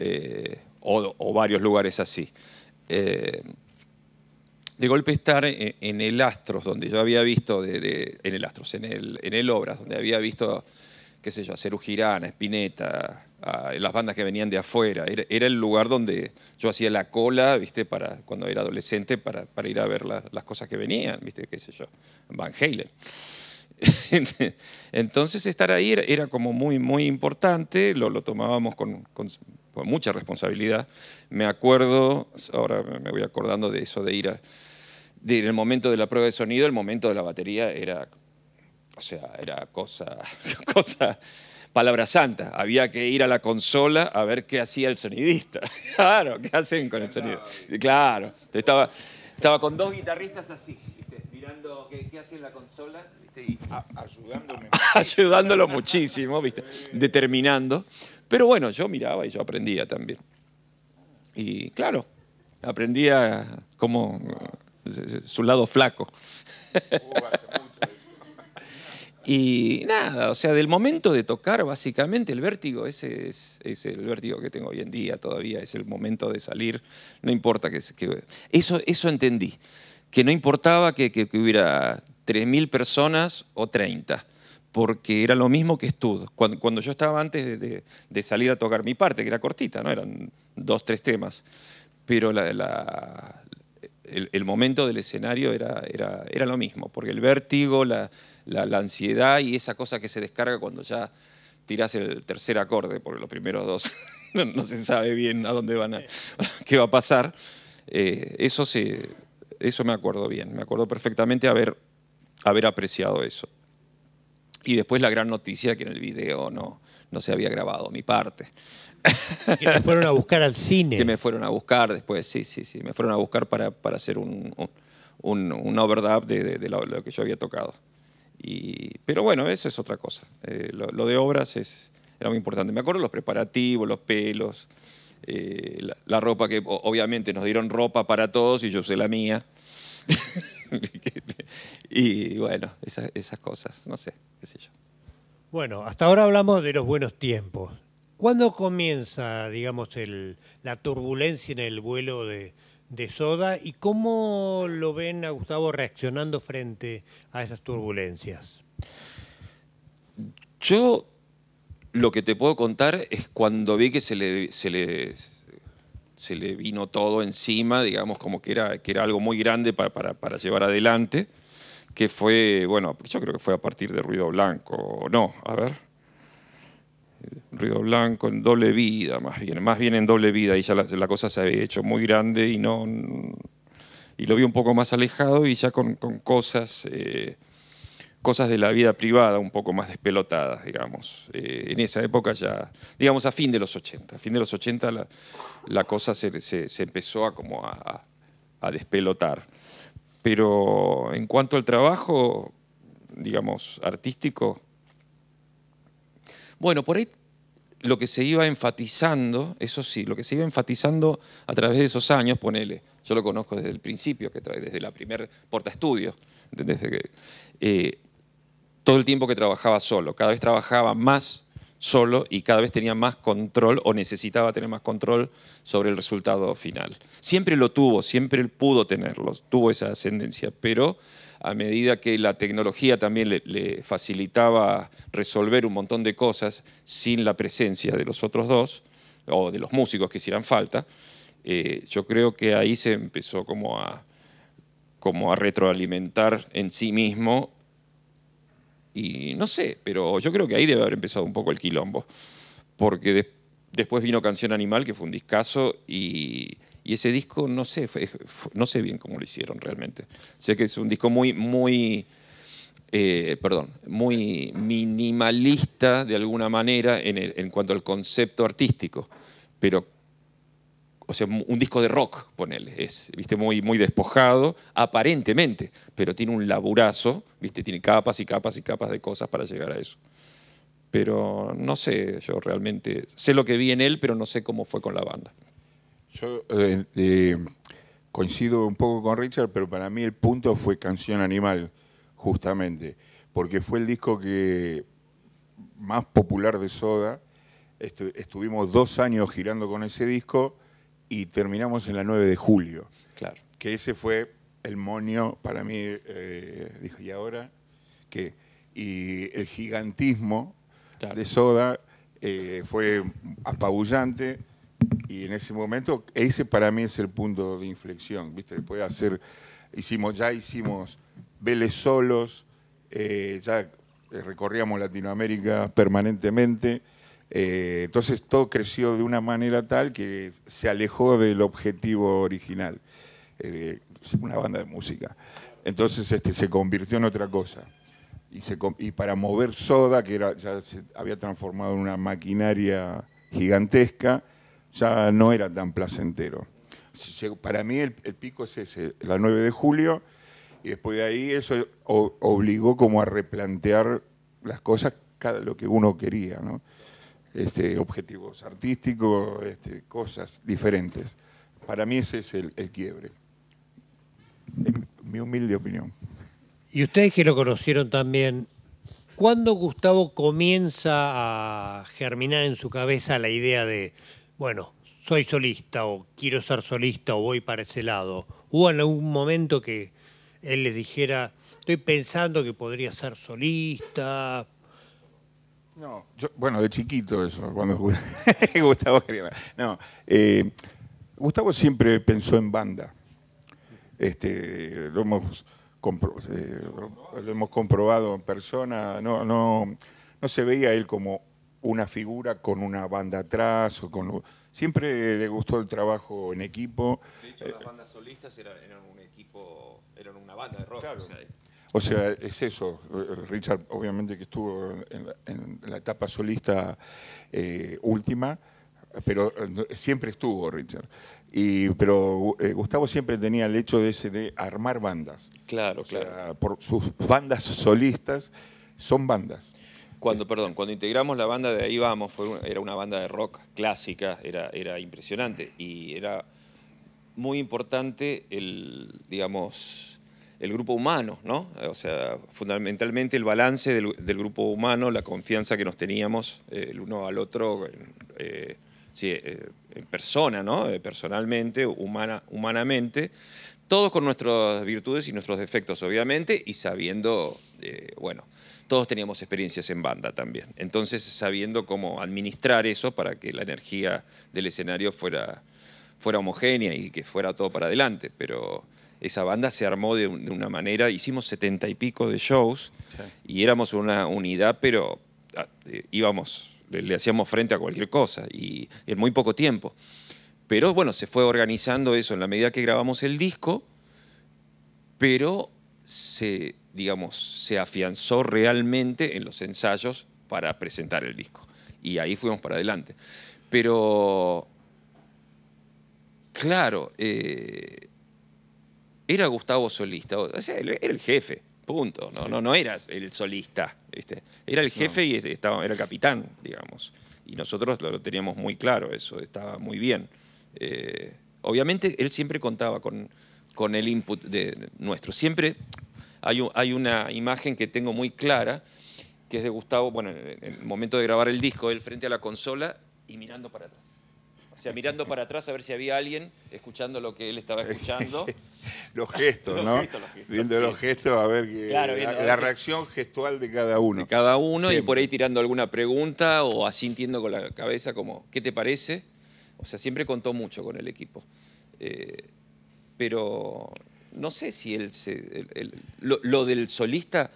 eh, o, varios lugares así. Eh, de golpe estar en, en el Astros, donde yo había visto, en el Astros, en el, en el Obras, donde había visto, qué sé yo, a Cerú Girán, a Spinetta, las bandas que venían de afuera. Era, el lugar donde yo hacía la cola, viste, para, cuando era adolescente, para, para ir a ver la- las cosas que venían, viste, qué sé yo, Van Halen. Entonces estar ahí era, como muy, muy importante, lo, tomábamos con- con mucha responsabilidad. Me acuerdo, ahora me voy acordando de eso, de ir a, de, en el momento de la prueba de sonido, el momento de la batería era, o sea, era cosa, cosa, palabra santa. Había que ir a la consola a ver qué hacía el sonidista. Claro, ¿qué hacen con el sonido? Claro, estaba, estaba con dos guitarristas así, ¿viste? mirando qué, qué hacía en la consola, ¿viste? Y ayudándome. ayudándolo muchísimo, ¿viste? determinando. Pero bueno, yo miraba y yo aprendía también. Y claro, aprendía como eh, su lado flaco. Y nada, o sea, del momento de tocar, básicamente el vértigo, ese es, el vértigo que tengo hoy en día todavía, es el momento de salir, no importa que- eso, eso entendí, que no importaba que, que- que hubiera 3.000 personas o 30, porque era lo mismo que Stud. Cuando, cuando yo estaba antes de, de- de salir a tocar mi parte, que era cortita, ¿no? eran dos, tres temas, pero la- la, el, el momento del escenario era, era, era lo mismo, porque el vértigo, la, la- ansiedad y esa cosa que se descarga cuando ya tirás el tercer acorde, porque los primeros dos no, no se sabe bien a dónde van a, qué va a pasar, eh, eso, se, eso me acuerdo bien, me acuerdo perfectamente haber, haber apreciado eso. Y después la gran noticia que en el video no, no se había grabado mi parte. Que te fueron a buscar al cine. Que me fueron a buscar después, sí, sí, sí. Me fueron a buscar para, para hacer un, un, un- overdub de, de- de lo, lo que yo había tocado. Y, pero bueno, eso es otra cosa. Eh, lo, lo de obras es, era muy importante. Me acuerdo los preparativos, los pelos, eh, la, la ropa que obviamente nos dieron ropa para todos y yo usé la mía. y bueno, esas, esas cosas, no sé, qué sé yo. Bueno, hasta ahora hablamos de los buenos tiempos. ¿Cuándo comienza, digamos, el- la turbulencia en el vuelo de, de Soda y cómo lo ven a Gustavo reaccionando frente a esas turbulencias? Yo lo que te puedo contar es cuando vi que se le, se le, se le vino todo encima, digamos, como que era, que era algo muy grande para, llevar adelante, que fue, bueno, yo creo que fue a partir de Ruido Blanco, o no, a ver. Ruido Blanco en doble vida, más bien, más bien en doble vida, y ya la, cosa se había hecho muy grande y no y lo vi un poco más alejado y ya con, con cosas eh, cosas de la vida privada un poco más despelotadas, digamos. Eh, en esa época ya, digamos, a fin de los 80. A fin de los 80 la, la cosa se, se- empezó a, como a, a- despelotar. Pero en cuanto al trabajo, digamos, artístico, bueno, por ahí lo que se iba enfatizando, eso sí, lo que se iba enfatizando a través de esos años, ponele, yo lo conozco desde el principio, que tra- desde la primer porta estudio, desde que eh, todo el tiempo que trabajaba solo, cada vez trabajaba más solo y cada vez tenía más control o necesitaba tener más control sobre el resultado final. Siempre lo tuvo, siempre pudo tenerlo, tuvo esa ascendencia, pero a medida que la tecnología también le, facilitaba resolver un montón de cosas sin la presencia de los otros dos, o de los músicos que hicieran falta, eh, yo creo que ahí se empezó como a, como a retroalimentar en sí mismo y no sé, pero yo creo que ahí debe haber empezado un poco el quilombo. Porque después vino Canción Animal, que fue un discazo, y, ese disco no sé, no sé bien cómo lo hicieron realmente. Sé que es un disco muy, muy, eh, perdón, muy minimalista de alguna manera en, en cuanto al concepto artístico, pero o sea, un disco de rock, ponele, es, viste, muy, muy despojado, aparentemente, pero tiene un laburazo, viste, tiene capas y capas y capas de cosas para llegar a eso. Pero no sé, yo realmente sé lo que vi en él, pero no sé cómo fue con la banda. Yo eh, eh, coincido un poco con Richard, pero para mí el punto fue Canción Animal, justamente, porque fue el disco que más popular de Soda. estuvimos dos años girando con ese disco y terminamos en la 9 de julio. Claro. Que ese fue el monio para mí, eh, dije, ¿y ahora qué? Y el gigantismo de Soda eh, fue apabullante y en ese momento, ese para mí es el punto de inflexión, ¿viste? Después de hacer, hicimos, ya hicimos Vélez solos, eh, ya recorríamos Latinoamérica permanentemente, eh, entonces todo creció de una manera tal que se alejó del objetivo original, eh, una banda de música. Entonces este, se convirtió en otra cosa. Y, para mover Soda, que era, ya se había transformado en una maquinaria gigantesca, ya no era tan placentero. Para mí el, pico es ese, la 9 de julio, y después de ahí eso obligó como a replantear las cosas, cada, lo que uno quería, ¿no? Este, objetivos artísticos, este, cosas diferentes. Para mí ese es el, quiebre, en mi humilde opinión. Y ustedes que lo conocieron también, ¿cuándo Gustavo comienza a germinar en su cabeza la idea de, bueno, soy solista o quiero ser solista o voy para ese lado? ¿Hubo algún momento que él les dijera, estoy pensando que podría ser solista, no, bueno, de chiquito eso, cuando Gustavo quería. No, eh, Gustavo siempre pensó en banda. Este, lo, hemos eh, lo hemos comprobado en persona. No, no, no se veía él como una figura con una banda atrás. O con, siempre le gustó el trabajo en equipo. De hecho, las bandas solistas eran, un equipo, eran una banda de rock. O sea, es eso. Richard, obviamente que estuvo en la, etapa solista eh, última, pero eh, siempre estuvo Richard. Y, pero eh, Gustavo siempre tenía el hecho de ese de armar bandas. Claro, claro. por sus bandas solistas son bandas. Cuando, perdón, cuando integramos la banda de Ahí Vamos, fue era una banda de rock clásica, era, era impresionante y era muy importante el, digamos, el grupo humano, ¿no? O sea, fundamentalmente el balance del, grupo humano, la confianza que nos teníamos eh, el uno al otro, eh, eh, en persona, ¿no? personalmente, humana, humanamente, todos con nuestras virtudes y nuestros defectos, obviamente, y sabiendo, bueno, todos teníamos experiencias en banda también. Entonces, sabiendo cómo administrar eso para que la energía del escenario fuera, fuera homogénea y que fuera todo para adelante, pero esa banda se armó de, una manera, hicimos setenta y pico de shows y éramos una unidad, pero ah, eh, íbamos, le, hacíamos frente a cualquier cosa y en muy poco tiempo. Pero bueno, se fue organizando eso en la medida que grabamos el disco, pero se, digamos, se afianzó realmente en los ensayos para presentar el disco. Y ahí fuimos para adelante. Pero, claro, eh, era Gustavo solista, era el jefe, punto. No, no, no era el solista, era el jefe y estaba, era el capitán, digamos. Y nosotros lo, teníamos muy claro, eso estaba muy bien. Eh, obviamente él siempre contaba con, con el input de nuestro. Siempre hay, hay una imagen que tengo muy clara que es de Gustavo, bueno, en el momento de grabar el disco, él frente a la consola y mirando para atrás. O sea, mirando para atrás a ver si había alguien escuchando lo que él estaba escuchando. los gestos, ¿no? Viendo los gestos a ver la, reacción gestual de cada uno. De cada uno y por ahí tirando alguna pregunta o asintiendo con la cabeza como, ¿qué te parece? O sea, siempre contó mucho con el equipo. Eh, pero no sé si él se, lo, del solista,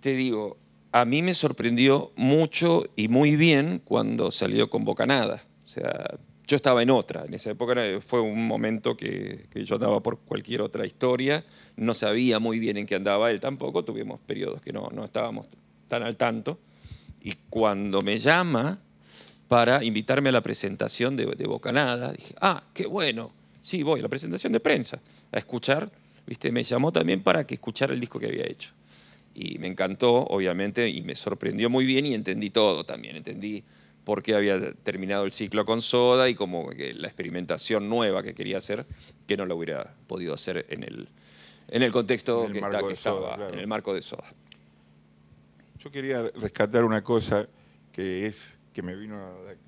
te digo, a mí me sorprendió mucho y muy bien cuando salió con Bocanada. O sea, yo estaba en otra. En esa época fue un momento que, yo andaba por cualquier otra historia. No sabía muy bien en qué andaba él tampoco. Tuvimos periodos que no, no estábamos tan al tanto. Y cuando me llama para invitarme a la presentación de, de Bocanada, dije, ah, qué bueno. Sí, voy a la presentación de prensa a escuchar. ¿Viste? Me llamó también para que escuchara el disco que había hecho. Y me encantó, obviamente, y me sorprendió muy bien y entendí todo también. Entendí por qué había terminado el ciclo con Soda y como que la experimentación nueva que quería hacer, que no lo hubiera podido hacer en el, en el contexto que, estaba, en el marco de Soda. Yo quería rescatar una cosa que es que me vino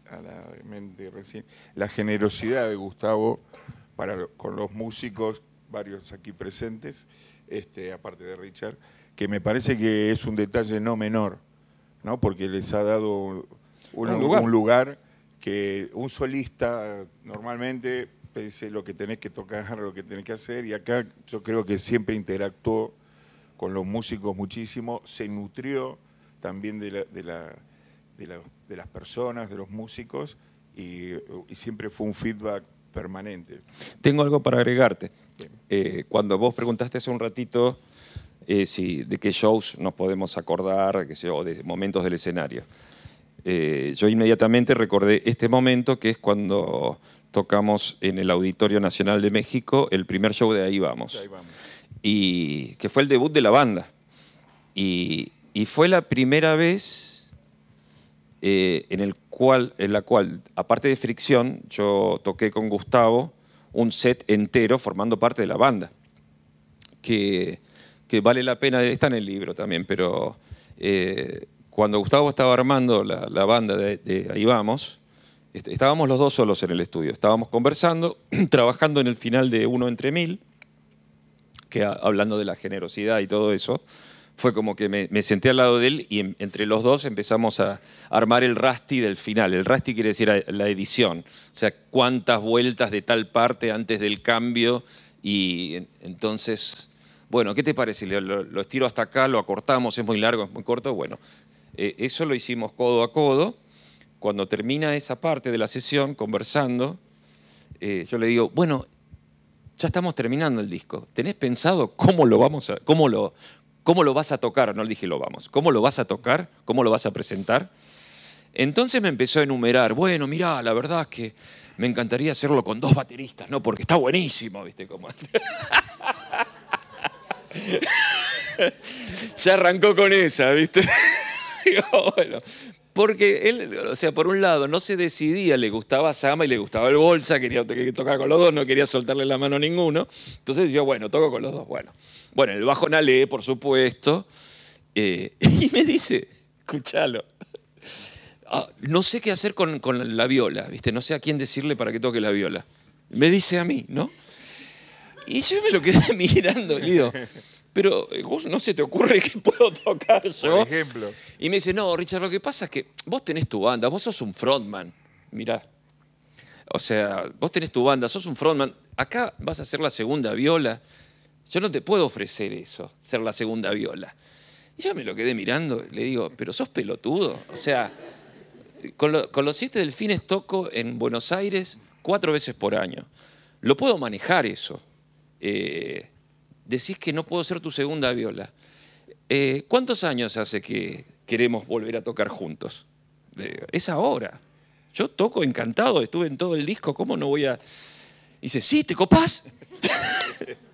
a la, mente recién, la generosidad de Gustavo para, con los músicos, varios aquí presentes, este, aparte de Richard, que me parece que es un detalle no menor, ¿no? porque les ha dado un, lugar. que un solista normalmente pese lo que tenés que tocar, lo que tenés que hacer, y acá yo creo que siempre interactuó con los músicos muchísimo, se nutrió también de, la, de, las personas, de los músicos, y, siempre fue un feedback permanente. Tengo algo para agregarte. Eh, cuando vos preguntaste hace un ratito eh, si, de qué shows nos podemos acordar, o de momentos del escenario. Eh, yo inmediatamente recordé este momento que es cuando tocamos en el Auditorio Nacional de México el primer show de Ahí Vamos. Y que fue el debut de la banda. Y, fue la primera vez eh, en, el cual, en la cual, aparte de Fricción, yo toqué con Gustavo un set entero formando parte de la banda. Que, vale la pena, está en el libro también, pero eh, cuando Gustavo estaba armando la, banda de, Ahí Vamos, estábamos los dos solos en el estudio. Estábamos conversando, trabajando en el final de Uno entre Mil, que hablando de la generosidad y todo eso, fue como que me, senté al lado de él y entre los dos empezamos a armar el Rusty del final. El Rusty quiere decir la edición, o sea, cuántas vueltas de tal parte antes del cambio y entonces, bueno, ¿qué te parece? Lo, lo, estiro hasta acá, lo acortamos, es muy largo, es muy corto, bueno, eh, eso lo hicimos codo a codo. Cuando termina esa parte de la sesión, conversando, eh, yo le digo, bueno, ya estamos terminando el disco. ¿Tenés pensado cómo lo vamos a, cómo lo, cómo lo vas a tocar? No le dije lo vamos. ¿Cómo lo vas a tocar? ¿Cómo lo vas a presentar? Entonces me empezó a enumerar, bueno, mira, la verdad es que me encantaría hacerlo con dos bateristas, ¿no? Porque está buenísimo, ¿viste? Como... ya arrancó con esa, ¿viste? Porque él, o sea, por un lado no se decidía, le gustaba Sama y le gustaba el Bolsa, quería tocar con los dos, no quería soltarle la mano a ninguno. Entonces yo, bueno, toco con los dos. Bueno, bueno el bajo Nale, por supuesto. Eh, y me dice, escúchalo, ah, no sé qué hacer con, con, la viola, ¿viste? No sé a quién decirle para que toque la viola. Me dice a mí, ¿no? Y yo me lo quedé mirando y digo, pero eh, vos no se te ocurre que puedo tocar yo. Por ejemplo. Y me dice, no, Richard, lo que pasa es que vos tenés tu banda, vos sos un frontman. Mirá. O sea, vos tenés tu banda, sos un frontman. Acá vas a ser la segunda viola. Yo no te puedo ofrecer eso, ser la segunda viola. Y yo me lo quedé mirando, le digo, pero sos pelotudo. O sea, con, con los siete delfines toco en Buenos Aires cuatro veces por año. Lo puedo manejar eso. Eh, decís que no puedo ser tu segunda viola. Eh, ¿Cuántos años hace que queremos volver a tocar juntos? es ahora. Yo toco encantado, estuve en todo el disco, ¿cómo no voy a...? dice, sí, ¿te copás?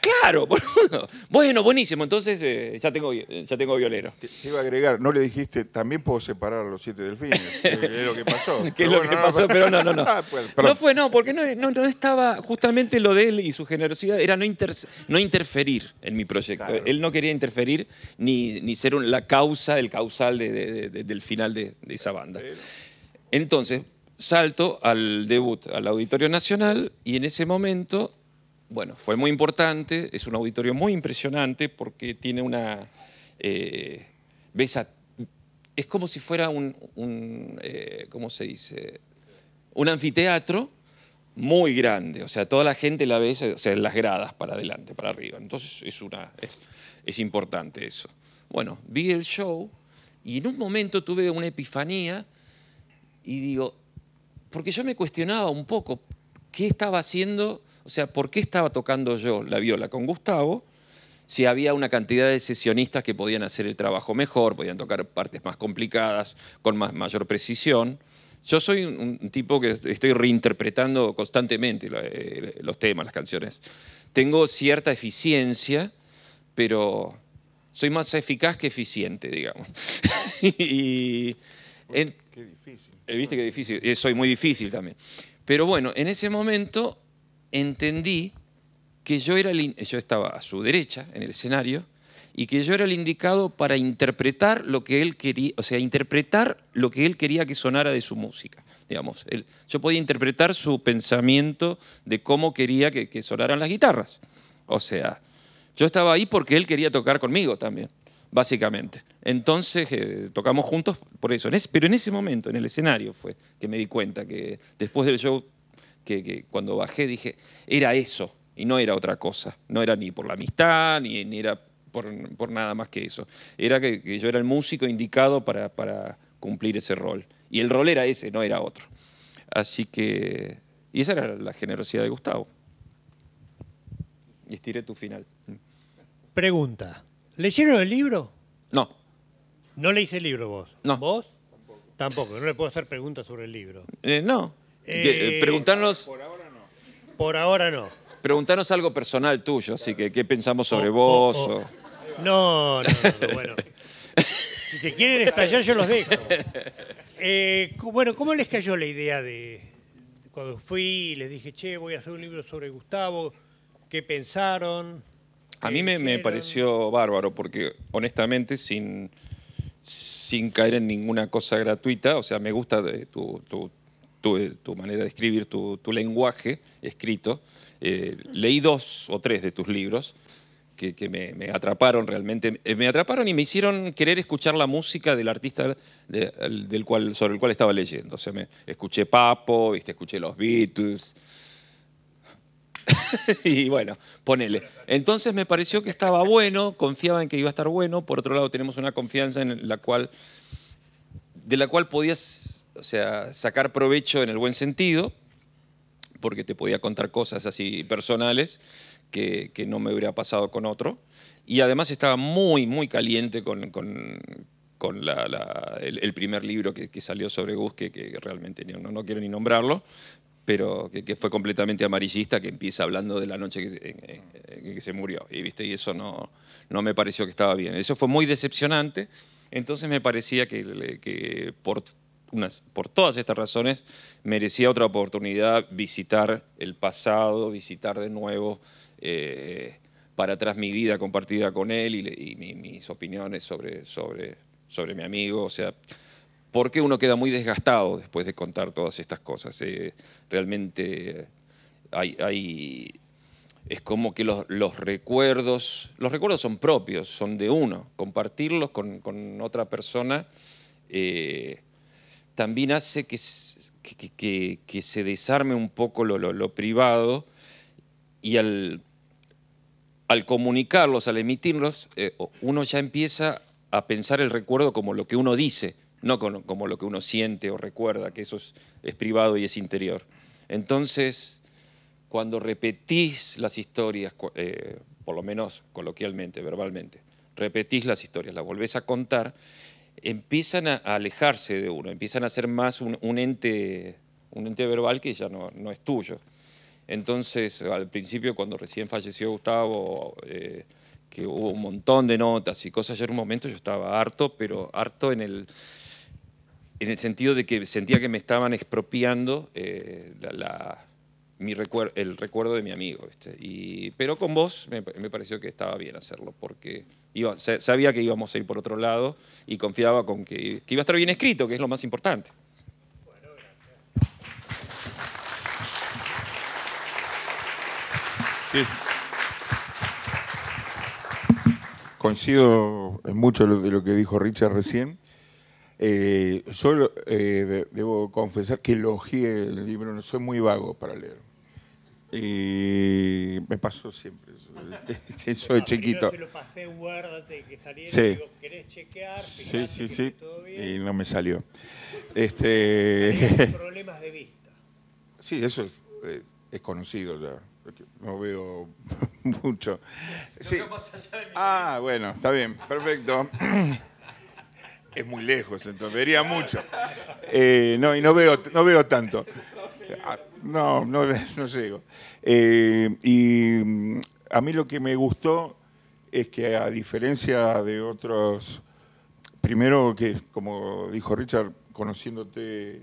Claro, bueno, buenísimo. Entonces eh, ya, tengo, ya tengo violero. Te, iba a agregar, no le dijiste, también puedo separar a los siete delfines. ¿Qué es lo que pasó? ¿Qué es lo que pasó? Pero no, no, no. Ah, pues, no fue, no, porque no, no, estaba, justamente lo de él y su generosidad era no, no interferir en mi proyecto. Él no quería interferir ni, ni ser la causa, el causal del final de, esa banda. Entonces, salto al debut al Auditorio Nacional y en ese momento bueno, fue muy importante, es un auditorio muy impresionante porque tiene una... Eh, es como si fuera un, eh, ¿cómo se dice? Un anfiteatro muy grande, o sea, toda la gente la ve, o sea, en las gradas para adelante, para arriba. Entonces es, una, es importante eso. Bueno, vi el show y en un momento tuve una epifanía y digo, porque yo me cuestionaba un poco qué estaba haciendo o sea, ¿por qué estaba tocando yo la viola con Gustavo si había una cantidad de sesionistas que podían hacer el trabajo mejor, podían tocar partes más complicadas, con más, mayor precisión? Yo soy un, tipo que estoy reinterpretando constantemente eh, los temas, las canciones. Tengo cierta eficiencia, pero soy más eficaz que eficiente, digamos. y, qué difícil. Eh, viste qué difícil. Eh, soy muy difícil también. Pero bueno, en ese momento entendí que yo, era yo estaba a su derecha en el escenario y que yo era el indicado para interpretar lo que él quería, o sea, interpretar lo que él quería que sonara de su música. Digamos, yo podía interpretar su pensamiento de cómo quería que, sonaran las guitarras. O sea, yo estaba ahí porque él quería tocar conmigo también, básicamente. Entonces eh, tocamos juntos por eso. pero en ese momento, en el escenario, fue que me di cuenta que después del show que, cuando bajé dije, era eso y no era otra cosa. No era ni por la amistad, ni, ni era por, nada más que eso. Era que, yo era el músico indicado para, para, cumplir ese rol. Y el rol era ese, no era otro. Así que, y esa era la generosidad de Gustavo. Y estiré tu final. Pregunta, ¿leyeron el libro? No. ¿No leíste el libro vos? No. ¿Vos? Tampoco, no le puedo hacer preguntas sobre el libro. Eh, no. Eh, eh, preguntarnos. Por ahora no. Por ahora no. Preguntarnos algo personal tuyo, así que qué pensamos sobre vos. No, no, no, bueno. Si se quieren explayar, yo los dejo. Eh, bueno, ¿cómo les cayó la idea de cuando fui y les dije, che, voy a hacer un libro sobre Gustavo? ¿Qué pensaron? A mí me, pareció bárbaro, porque honestamente, sin, sin caer en ninguna cosa gratuita, o sea, me gusta de tu, tu, manera de escribir, tu, lenguaje escrito. Eh, leí dos o tres de tus libros que, me, atraparon realmente. Eh, me atraparon y me hicieron querer escuchar la música del artista del cual, sobre el cual estaba leyendo. O sea, me, escuché Papo, escuché los Beatles. y bueno, ponele. Entonces me pareció que estaba bueno, confiaba en que iba a estar bueno. Por otro lado, tenemos una confianza en la cual, de la cual podías o sea, sacar provecho en el buen sentido, porque te podía contar cosas así personales que, no me hubiera pasado con otro. Y además estaba muy, muy caliente con, el, primer libro que, salió sobre Gus, que, realmente no, no, quiero ni nombrarlo, pero que, fue completamente amarillista, que empieza hablando de la noche que, se murió. Y, ¿viste? y eso no, no me pareció que estaba bien. Eso fue muy decepcionante. Entonces me parecía que, que por por todas estas razones, merecía otra oportunidad visitar el pasado, visitar de nuevo eh, para atrás mi vida compartida con él y, mis opiniones sobre, sobre, sobre mi amigo. O sea, porque uno queda muy desgastado después de contar todas estas cosas. Eh, realmente hay, es como que los, recuerdos, los recuerdos son propios, son de uno. Compartirlos con, otra persona eh, también hace que, se desarme un poco lo, privado y al, al, comunicarlos, al emitirlos, eh, uno ya empieza a pensar el recuerdo como lo que uno dice, no como, lo que uno siente o recuerda, que eso es, privado y es interior. Entonces, cuando repetís las historias, eh, por lo menos coloquialmente, verbalmente, repetís las historias, las volvés a contar, empiezan a alejarse de uno, empiezan a ser más un, ente, un ente verbal que ya no, no, es tuyo. Entonces, al principio, cuando recién falleció Gustavo, eh, que hubo un montón de notas y cosas, ya en un momento yo estaba harto, pero harto en el, en el sentido de que sentía que me estaban expropiando eh, la, mi el recuerdo de mi amigo. Y, pero con vos me, pareció que estaba bien hacerlo, porque iba, sabía que íbamos a ir por otro lado y confiaba con que, iba a estar bien escrito, que es lo más importante. Coincido en mucho de lo que dijo Richard recién. Eh, yo eh, debo confesar que elogié el libro, no soy muy vago para leer. Y me pasó siempre eso. Eso de chiquito. Te lo pasé en Word que saliera sí. digo, ¿querés chequear? Sí, sí, sí. Y no me salió. Este... problemas de vista. Sí, eso es, eh, es conocido ya. No veo mucho. Sí. Ah, bueno, está bien, perfecto. Es muy lejos, entonces vería mucho. Eh, no, y no veo, no veo tanto. No, no, no llego. Eh, y mm, a mí lo que me gustó es que a diferencia de otros, primero que, como dijo Richard, conociéndote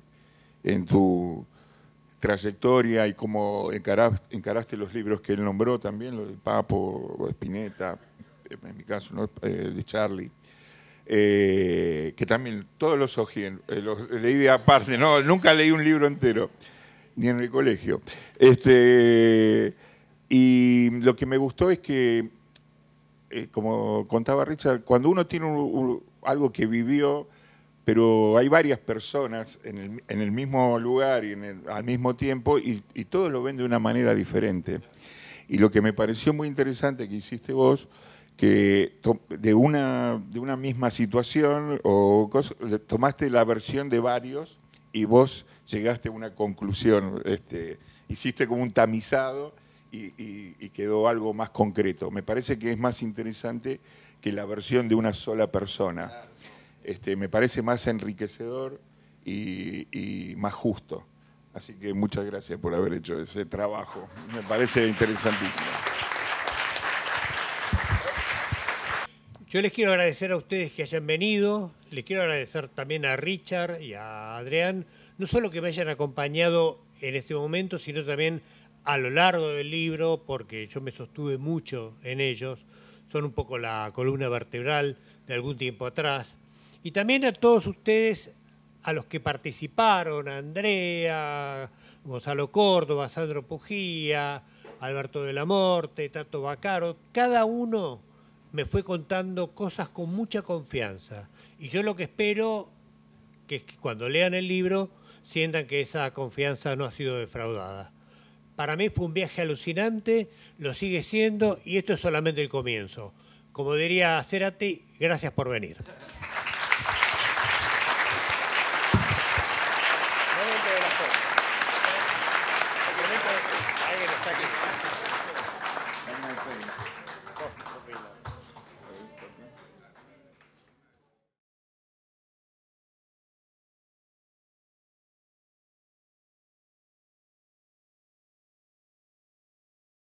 en tu trayectoria y cómo encaraste los libros que él nombró también, lo de Papo, Spinetta, en mi caso, eh, de Charlie. Eh, que también todos los los leí de aparte, no, nunca leí un libro entero ni en el colegio. Este, y lo que me gustó es que, eh, como contaba Richard, cuando uno tiene algo que vivió, pero hay varias personas en el, mismo lugar y al mismo tiempo, y, todos lo ven de una manera diferente. Y lo que me pareció muy interesante que hiciste vos, que de una, de una misma situación o tomaste la versión de varios y vos llegaste a una conclusión, este, hiciste como un tamizado y, quedó algo más concreto. Me parece que es más interesante que la versión de una sola persona. Este, me parece más enriquecedor y, más justo. Así que muchas gracias por haber hecho ese trabajo. Me parece interesantísimo. Yo les quiero agradecer a ustedes que hayan venido, les quiero agradecer también a Richard y a Adrián no solo que me hayan acompañado en este momento, sino también a lo largo del libro, porque yo me sostuve mucho en ellos, son un poco la columna vertebral de algún tiempo atrás, y también a todos ustedes, a los que participaron, a Andrea, Gonzalo Córdoba, Sandro Pujía, Alberto de la Morte, Tato Bacaro, cada uno me fue contando cosas con mucha confianza. Y yo lo que espero que es que cuando lean el libro sientan que esa confianza no ha sido defraudada. Para mí fue un viaje alucinante, lo sigue siendo y esto es solamente el comienzo. Como diría Cerati, gracias por venir.